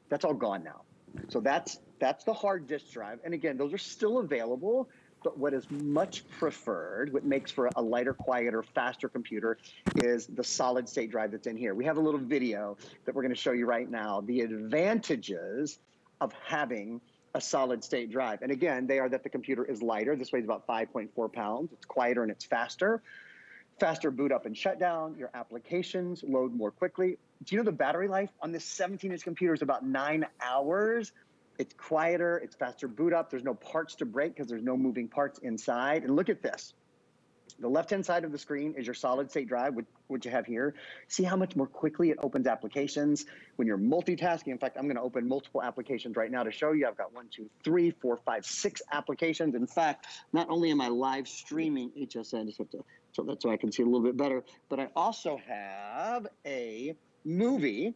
That's all gone now. So that's that's the hard disk drive. And again those are still available but what is much preferred, what makes for a lighter, quieter, faster computer, is the solid state drive that's in here. We have a little video that we're going to show you right now. The advantages of having a solid state drive. And again, they are that the computer is lighter. This weighs about 5.4 pounds. It's quieter and it's faster. Faster boot up and shut down. Your applications load more quickly. Do you know the battery life on this 17 inch computer is about nine hours? It's quieter, it's faster boot up. There's no parts to break because there's no moving parts inside. And look at this. The left-hand side of the screen is your solid state drive, which, which you have here. See how much more quickly it opens applications when you're multitasking. In fact, I'm going to open multiple applications right now to show you. I've got one, two, three, four, five, six applications. In fact, not only am I live streaming HSN, just have to so that's so I can see a little bit better, but I also have a movie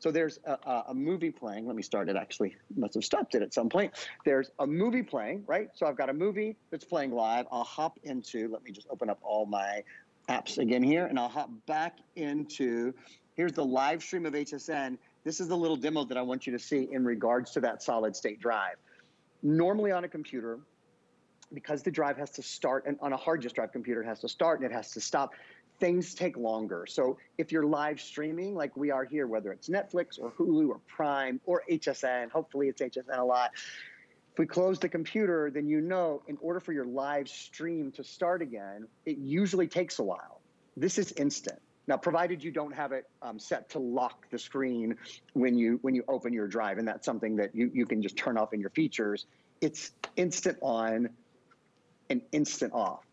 so there's a, a, movie playing. Let me start it actually. Must have stopped it at some point. There's a movie playing, right? So I've got a movie that's playing live. I'll hop into, let me just open up all my apps again here, and I'll hop back into, here's the live stream of HSN. This is the little demo that I want you to see in regards to that solid state drive. Normally on a computer, because the drive has to start, and on a hard disk drive computer, it has to start and it has to stop things take longer. So if you're live streaming like we are here, whether it's Netflix or Hulu or Prime or HSN, hopefully it's HSN a lot. If we close the computer, then you know in order for your live stream to start again, it usually takes a while. This is instant. Now, provided you don't have it um, set to lock the screen when you when you open your drive, and that's something that you, you can just turn off in your features, it's instant on and instant off.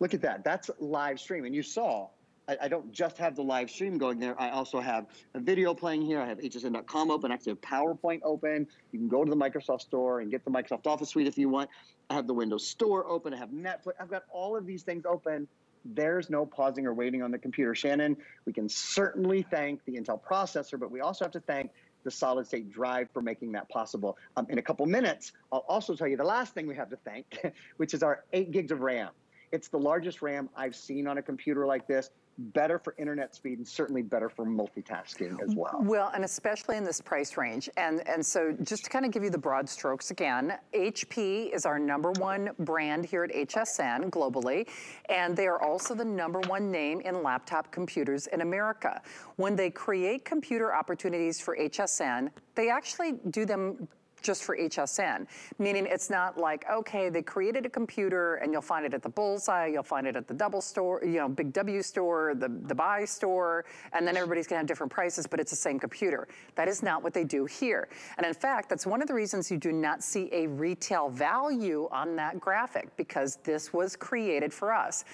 Look at that. That's live stream. And you saw, I, I, don't just have the live stream going there. I also have a video playing here. I have hsn.com open. I actually have PowerPoint open. You can go to the Microsoft Store and get the Microsoft Office Suite if you want. I have the Windows Store open. I have Netflix. I've got all of these things open. There's no pausing or waiting on the computer. Shannon, we can certainly thank the Intel processor, but we also have to thank the solid state drive for making that possible. Um, in a couple minutes, I'll also tell you the last thing we have to thank, which is our eight gigs of RAM. It's the largest RAM I've seen on a computer like this better for internet speed and certainly better for multitasking as well. Well, and especially in this price range. And, and so just to kind of give you the broad strokes again, HP is our number one brand here at HSN globally, and they are also the number one name in laptop computers in America. When they create computer opportunities for HSN, they actually do them just for HSN, meaning it's not like, okay, they created a computer and you'll find it at the Bullseye, you'll find it at the double store, you know, Big W store, the, the buy store, and then everybody's gonna have different prices, but it's the same computer. That is not what they do here. And in fact, that's one of the reasons you do not see a retail value on that graphic because this was created for us.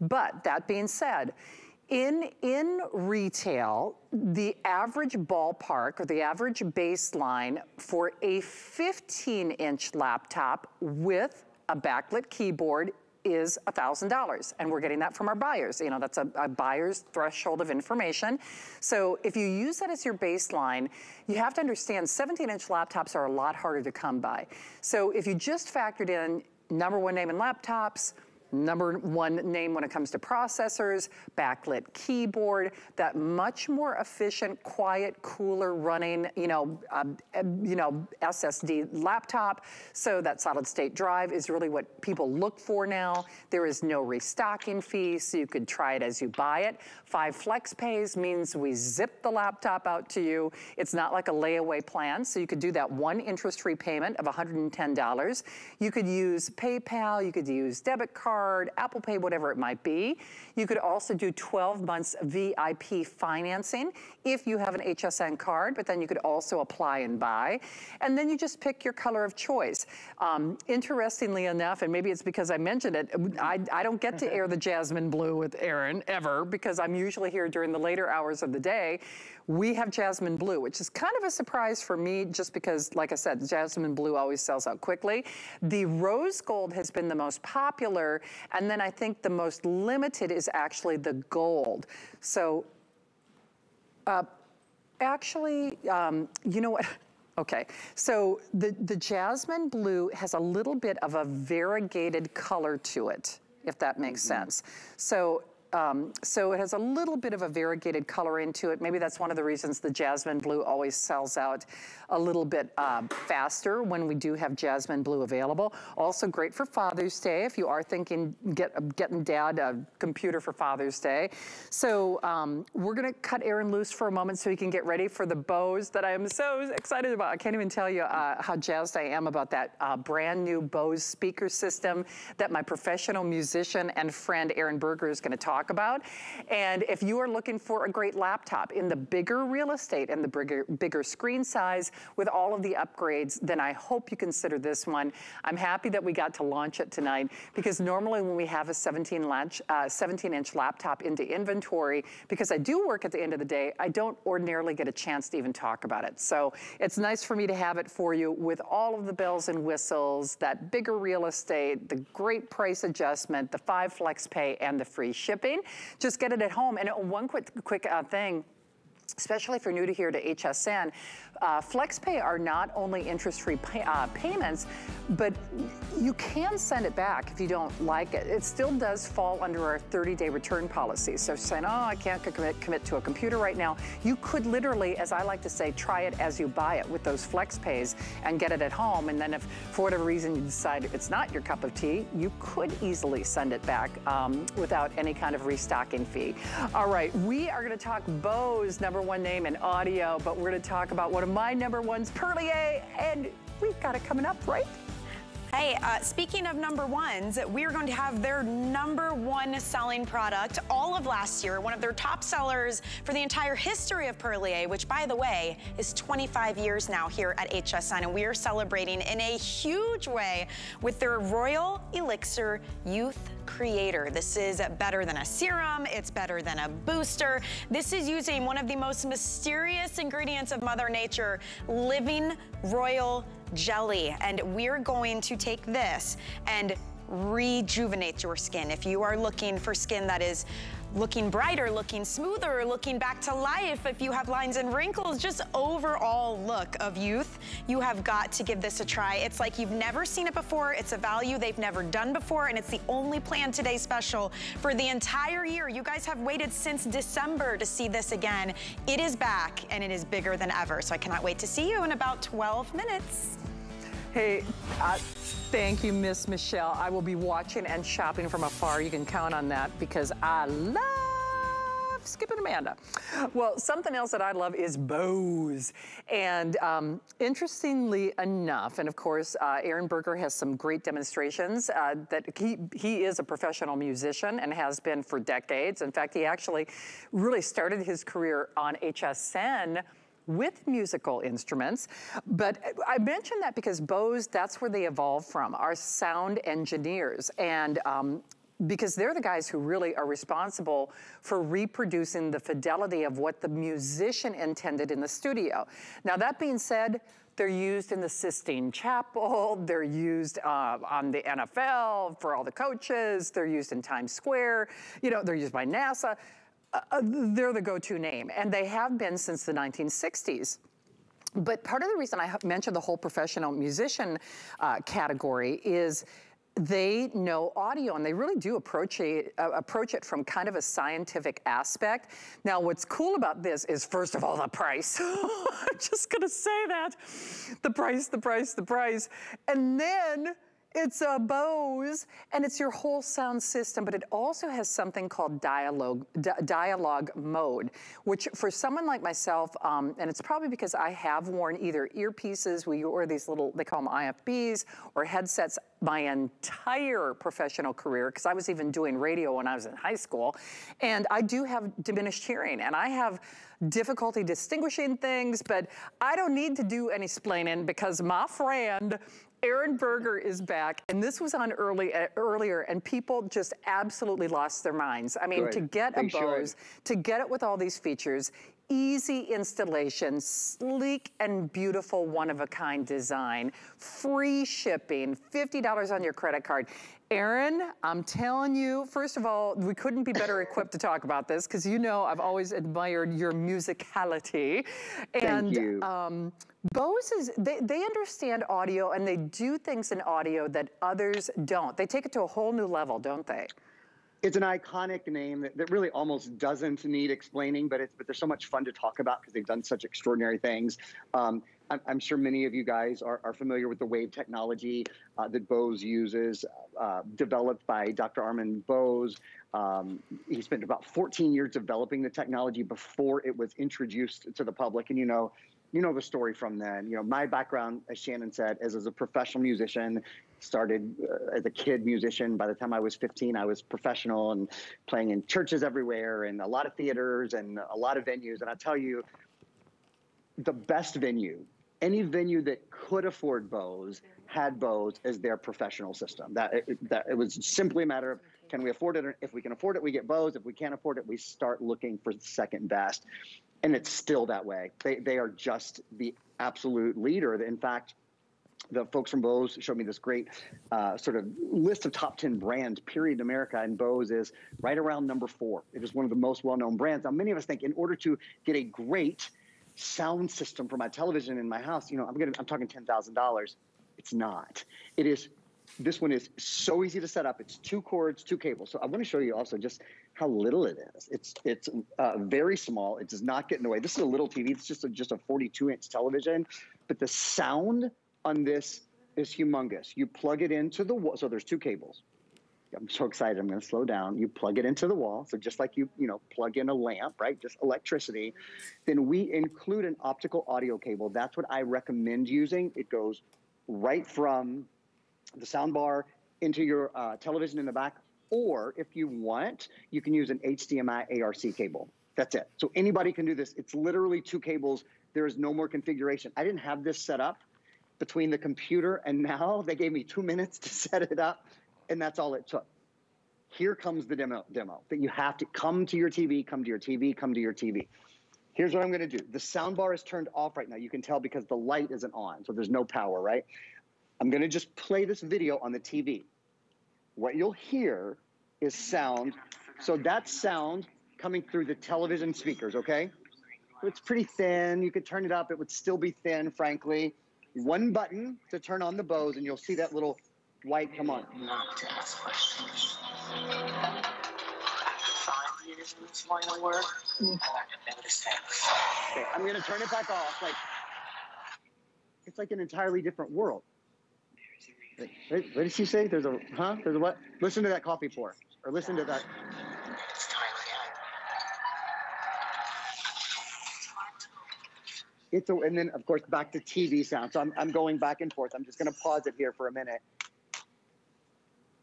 But that being said, in, in retail, the average ballpark or the average baseline for a 15 inch laptop with a backlit keyboard is $1,000 and we're getting that from our buyers. You know, that's a, a, buyer's threshold of information. So if you use that as your baseline, you have to understand 17 inch laptops are a lot harder to come by. So if you just factored in number one name in laptops, number one name when it comes to processors, backlit keyboard, that much more efficient, quiet, cooler running, you know, um, you know, SSD laptop. So that solid state drive is really what people look for now. There is no restocking fee, so you could try it as you buy it. Five flex pays means we zip the laptop out to you. It's not like a layaway plan, so you could do that one interest-free payment of $110. You could use PayPal, you could use debit card, card, Apple Pay, whatever it might be. You could also do 12 months VIP financing if you have an HSN card, but then you could also apply and buy. And then you just pick your color of choice. Um, interestingly enough, and maybe it's because I mentioned it, I, I don't get to air the jasmine blue with Aaron ever because I'm usually here during the later hours of the day. We have jasmine blue, which is kind of a surprise for me just because, like I said, jasmine blue always sells out quickly. The rose gold has been the most popular, and then I think the most limited is actually the gold. So uh, actually, um, you know what? Okay, so the, the jasmine blue has a little bit of a variegated color to it, if that makes mm -hmm. sense. So um, so it has a little bit of a variegated color into it. Maybe that's one of the reasons the jasmine blue always sells out a little bit uh, faster when we do have jasmine blue available. Also great for Father's Day if you are thinking get, getting dad a computer for Father's Day. So um, we're gonna cut Aaron loose for a moment so he can get ready for the Bose that I am so excited about. I can't even tell you uh, how jazzed I am about that uh, brand new Bose speaker system that my professional musician and friend Aaron Berger is gonna talk about. And if you are looking for a great laptop in the bigger real estate and the bigger, bigger screen size, with all of the upgrades, then I hope you consider this one. I'm happy that we got to launch it tonight because normally when we have a 17, latch, uh, 17 inch laptop into inventory, because I do work at the end of the day, I don't ordinarily get a chance to even talk about it. So it's nice for me to have it for you with all of the bells and whistles, that bigger real estate, the great price adjustment, the five flex pay, and the free shipping. Just get it at home. And one quick, quick uh, thing, especially if you're new to here to HSN, uh, FlexPay are not only interest-free pay, uh, payments, but you can send it back if you don't like it. It still does fall under our 30-day return policy. So saying, oh, I can't commit, commit to a computer right now, you could literally, as I like to say, try it as you buy it with those FlexPays and get it at home. And then if for whatever reason you decide it's not your cup of tea, you could easily send it back um, without any kind of restocking fee. All right, we are gonna talk Bose, number one name in audio, but we're gonna talk about one of my number ones, Perlier, and we've got it coming up, right? Hey, uh, speaking of number ones, we are going to have their number one selling product all of last year, one of their top sellers for the entire history of Perlier, which by the way, is 25 years now here at HSN. And we are celebrating in a huge way with their Royal Elixir Youth Creator. This is better than a serum. It's better than a booster. This is using one of the most mysterious ingredients of Mother Nature, living royal jelly. And we're going to take this and rejuvenate your skin. If you are looking for skin that is looking brighter, looking smoother, looking back to life. If you have lines and wrinkles, just overall look of youth, you have got to give this a try. It's like you've never seen it before. It's a value they've never done before, and it's the only plan today special for the entire year. You guys have waited since December to see this again. It is back, and it is bigger than ever. So I cannot wait to see you in about 12 minutes. Hey, uh, thank you, Miss Michelle. I will be watching and shopping from afar. You can count on that because I love Skip and Amanda. Well, something else that I love is Bose. And um, interestingly enough, and of course, uh, Aaron Berger has some great demonstrations uh, that he, he is a professional musician and has been for decades. In fact, he actually really started his career on HSN with musical instruments. But I mention that because Bose, that's where they evolved from, are sound engineers. And um, because they're the guys who really are responsible for reproducing the fidelity of what the musician intended in the studio. Now, that being said, they're used in the Sistine Chapel. They're used uh, on the NFL for all the coaches. They're used in Times Square. You know, they're used by NASA uh, they're the go-to name, and they have been since the 1960s. But part of the reason I mentioned the whole professional musician uh, category is they know audio and they really do approach it, uh, approach it from kind of a scientific aspect. Now, what's cool about this is, first of all, the price. I'm just gonna say that. The price, the price, the price. And then It's a Bose, and it's your whole sound system, but it also has something called dialogue, dialogue mode, which for someone like myself, um, and it's probably because I have worn either earpieces, we wear these little, they call them IFBs, or headsets my entire professional career, because I was even doing radio when I was in high school, and I do have diminished hearing, and I have difficulty distinguishing things, but I don't need to do any splaining because my friend Aaron Berger is back, and this was on early uh, earlier, and people just absolutely lost their minds. I mean, Good. to get they a Bose, should. to get it with all these features, easy installation, sleek and beautiful one-of-a-kind design, free shipping, $50 on your credit card. Aaron, I'm telling you, first of all, we couldn't be better equipped to talk about this because you know I've always admired your musicality. And, Thank you. Um, Bose is, they, they understand audio and they do things in audio that others don't. They take it to a whole new level, don't they? It's an iconic name that, that really almost doesn't need explaining, but it's but they're so much fun to talk about because they've done such extraordinary things. Um, I'm, sure many of you guys are, are familiar with the wave technology uh, that Bose uses, uh, developed by Dr. Amar Bose. Um, he spent about 14 years developing the technology before it was introduced to the public. And you know, you know the story from then. You know, my background, as Shannon said, is as a professional musician. Started uh, as a kid musician. By the time I was 15, I was professional and playing in churches everywhere and a lot of theaters and a lot of venues. And I tell you, the best venue, any venue that could afford Bose, had Bose as their professional system. That it, that it was simply a matter of can we afford it? If we can afford it, we get Bose. If we can't afford it, we start looking for second best and it's still that way. They they are just the absolute leader. In fact, the folks from Bose showed me this great uh, sort of list of top 10 brands, period, in America, and Bose is right around number four. It is one of the most well-known brands. Now, many of us think in order to get a great sound system for my television in my house, you know, I'm gonna, I'm talking $10,000. It's not. It is, this one is so easy to set up. It's two cords, two cables. So I want to show you also just how little it is. It's it's uh, very small. It does not get in the way. This is a little TV. It's just a, just a 42 inch television, but the sound on this is humongous. You plug it into the wall. So there's two cables. I'm so excited. I'm going to slow down. You plug it into the wall. So just like you, you know, plug in a lamp, right? Just electricity. Then we include an optical audio cable. That's what I recommend using. It goes right from the sound bar into your uh, television in the back or if you want, you can use an HDMI ARC cable. That's it. So anybody can do this. It's literally two cables. There is no more configuration. I didn't have this set up between the computer and now. They gave me two minutes to set it up, and that's all it took. Here comes the demo, demo that you have to come to your TV, come to your TV, come to your TV. Here's what I'm going to do. The sound bar is turned off right now. You can tell because the light isn't on, so there's no power, right? I'm going to just play this video on the TV what you'll hear is sound. So that's sound coming through the television speakers, okay? It's pretty thin. You could turn it up. It would still be thin, frankly. One button to turn on the Bose, and you'll see that little white come on. Mm. Okay, I'm going to turn it back off. Like, it's like an entirely different world. What, what did she say? There's a huh? There's a what? Listen to that coffee pour, or listen to that. It's a, and then of course back to TV sound. So I'm I'm going back and forth. I'm just going to pause it here for a minute.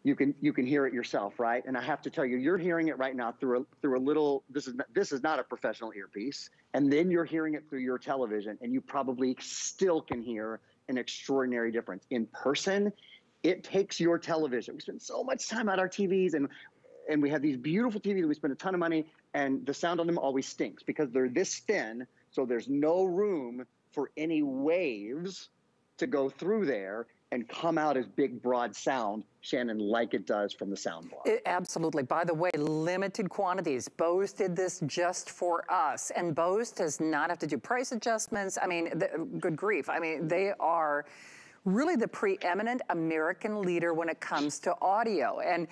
You can you can hear it yourself, right? And I have to tell you, you're hearing it right now through a through a little. This is this is not a professional earpiece, and then you're hearing it through your television, and you probably still can hear an extraordinary difference. In person, it takes your television. We spend so much time at our TVs and and we have these beautiful TVs we spend a ton of money and the sound on them always stinks because they're this thin, so there's no room for any waves to go through there and come out as big, broad sound, Shannon, like it does from the soundbar. Absolutely. By the way, limited quantities. Bose did this just for us, and Bose does not have to do price adjustments. I mean, the, good grief. I mean, they are really the preeminent American leader when it comes to audio. And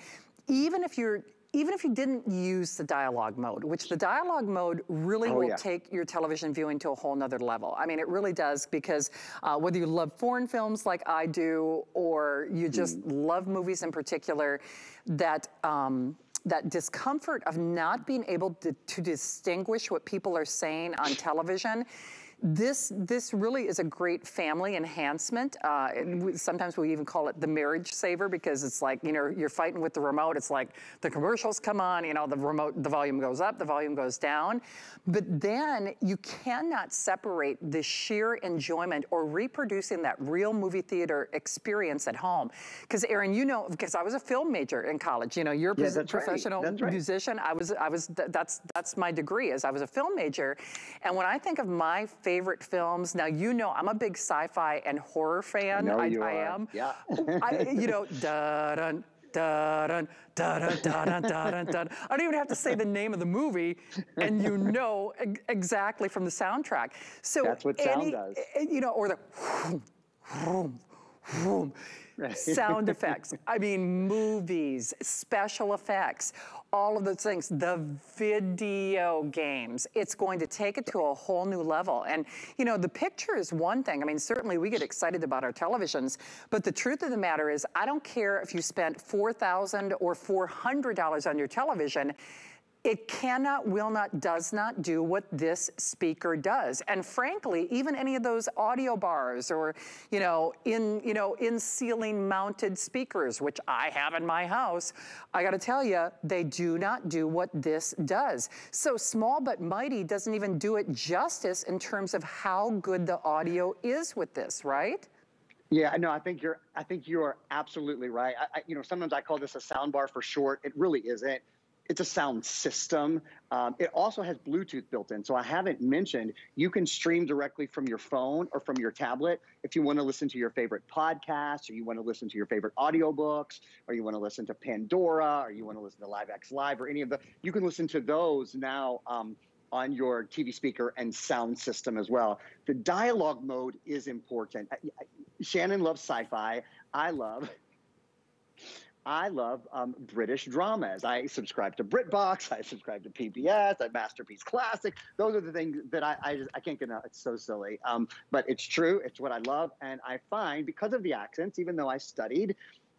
even if you're even if you didn't use the dialogue mode, which the dialogue mode really Oh, will yeah. take your television viewing to a whole nother level. I mean, it really does because uh, whether you love foreign films like I do, or you just Hmm. love movies in particular, that um, that discomfort of not being able to, to distinguish what people are saying on television. This this really is a great family enhancement. Uh, sometimes we even call it the marriage saver because it's like you know you're fighting with the remote. It's like the commercials come on, you know the remote the volume goes up, the volume goes down, but then you cannot separate the sheer enjoyment or reproducing that real movie theater experience at home. Because Aaron, you know, because I was a film major in college. You know, you're a Yeah, right. professional That's right. musician. I was, I was. th- That's that's my degree. Is I was a film major, and when I think of my favorite films, now you know I'm a big sci-fi and horror fan. I, you I are. am. Yeah. I, you know, da dun. Da dun da dun da dun da dun dun. I don't even have to say the name of the movie, and you know exactly from the soundtrack. So That's what sound any, does. eh, You know, or the vroom, vroom, vroom. Sound effects. I mean, movies, special effects, all of those things. The video games. It's going to take it to a whole new level. And you know, the picture is one thing. I mean, certainly we get excited about our televisions, but the truth of the matter is, I don't care if you spent four thousand or four hundred dollars on your television. It cannot, will not, does not do what this speaker does. And frankly, even any of those audio bars or, you know, in, you know, in ceiling mounted speakers, which I have in my house, I gotta tell you, they do not do what this does. So small but mighty doesn't even do it justice in terms of how good the audio is with this, right? Yeah, no, I think you're. I think you are absolutely right. I, I, you know, sometimes I call this a sound bar for short. It really isn't. It's a sound system. Um, it also has Bluetooth built in. So I haven't mentioned you can stream directly from your phone or from your tablet if you want to listen to your favorite podcasts, or you want to listen to your favorite audiobooks, or you want to listen to Pandora, or you want to listen to LiveXLive, or any of the. You can listen to those now. Um, on your TV speaker and sound system as well. The dialogue mode is important. Shannon loves sci-fi. I love. I love um, British dramas. I subscribe to BritBox. I subscribe to PBS. I Masterpiece Classic. Those are the things that I I, just, I can't get enough. It's so silly, um, but it's true. It's what I love, and I find because of the accents, even though I studied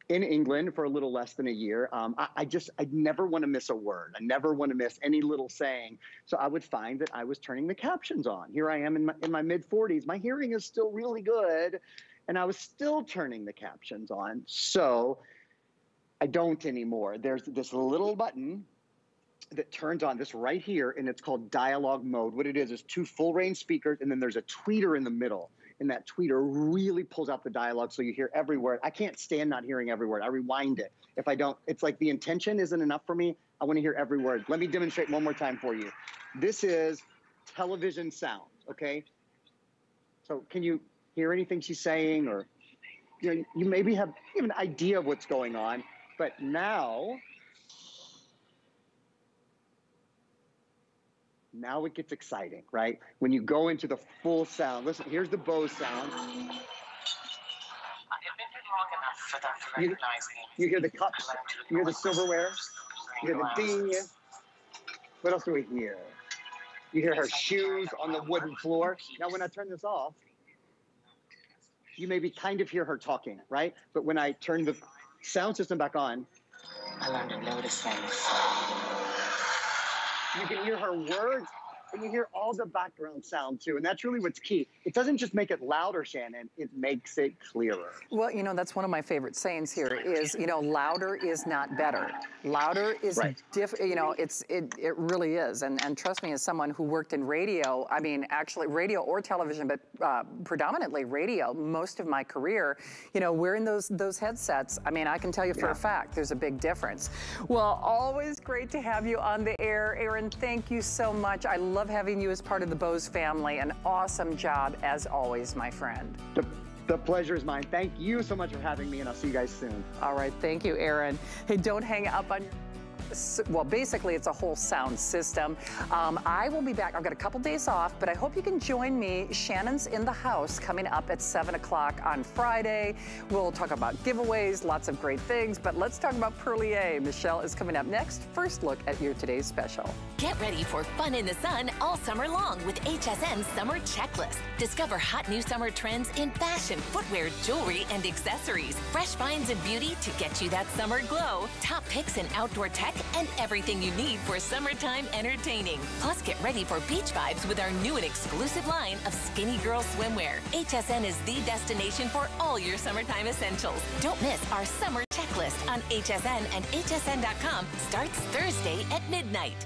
in England for a little less than a year, um, I, I just I never want to miss a word. I never want to miss any little saying. So I would find that I was turning the captions on. Here I am in my in my mid 40s. My hearing is still really good, and I was still turning the captions on. So I don't anymore. There's this little button that turns on this right here, and it's called dialogue mode. What it is is two full range speakers, and then there's a tweeter in the middle. And that tweeter really pulls out the dialogue so you hear every word. I can't stand not hearing every word. I rewind it. If I don't, it's like the intention isn't enough for me. I want to hear every word. Let me demonstrate one more time for you. This is television sound, okay? So can you hear anything she's saying or you know, you maybe have you have an idea of what's going on, but now now it gets exciting, right? When you go into the full sound. Listen, here's the Bose sound. I've been here long enough for them to You- You hear the cups, you hear the silverware, you hear the ding. What else do we hear? You hear her shoes on the wooden floor. Now, when I turn this off, you maybe kind of hear her talking, right? But when I turn the sound system back on, I learned to notice things. you can hear her words and you hear all the background sound too. And that's really what's key. It doesn't just make it louder, Shannon, it makes it clearer. Well, you know, that's one of my favorite sayings here is, you know, louder is not better. Louder is Right. diff, you know, it's it it really is. And and trust me as someone who worked in radio, I mean, actually radio or television, but uh, predominantly radio most of my career, you know, wearing those those headsets, I mean, I can tell you for Yeah. a fact there's a big difference. Well, always great to have you on the air, Aaron. Thank you so much. I love having you as part of the Bose family. An awesome job as always, my friend. The, the pleasure is mine. Thank you so much for having me, and I'll see you guys soon. All right, thank you, Aaron. Hey, don't hang up on your. Well, basically it's a whole sound system. Um, I will be back. I've got a couple days off, but I hope you can join me. Shannon's in the house coming up at 7 o'clock on Friday. We'll talk about giveaways, lots of great things, but let's talk about Perlier. Michelle is coming up next. First look at your today's special. Get ready for fun in the sun all summer long with HSN's Summer Checklist. Discover hot new summer trends in fashion, footwear, jewelry, and accessories. Fresh finds and beauty to get you that summer glow. Top picks in outdoor tech and everything you need for summertime entertaining. Plus, get ready for beach vibes with our new and exclusive line of Skinnygirl Swimwear. HSN is the destination for all your summertime essentials. Don't miss our summer checklist on HSN and HSN.com starts Thursday at midnight.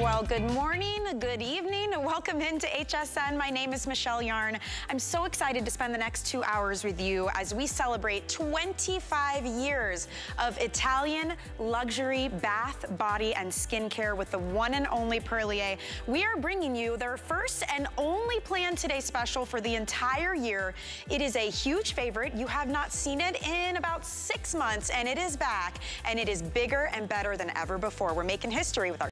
Well, good morning, good evening, welcome into HSN. My name is Michelle Yarn. I'm so excited to spend the next two hours with you as we celebrate 25 years of Italian luxury bath, body, and skincare with the one and only Perlier. We are bringing you their first and only Plan Today special for the entire year. It is a huge favorite. You have not seen it in about six months, and it is back, and it is bigger and better than ever before. We're making history with our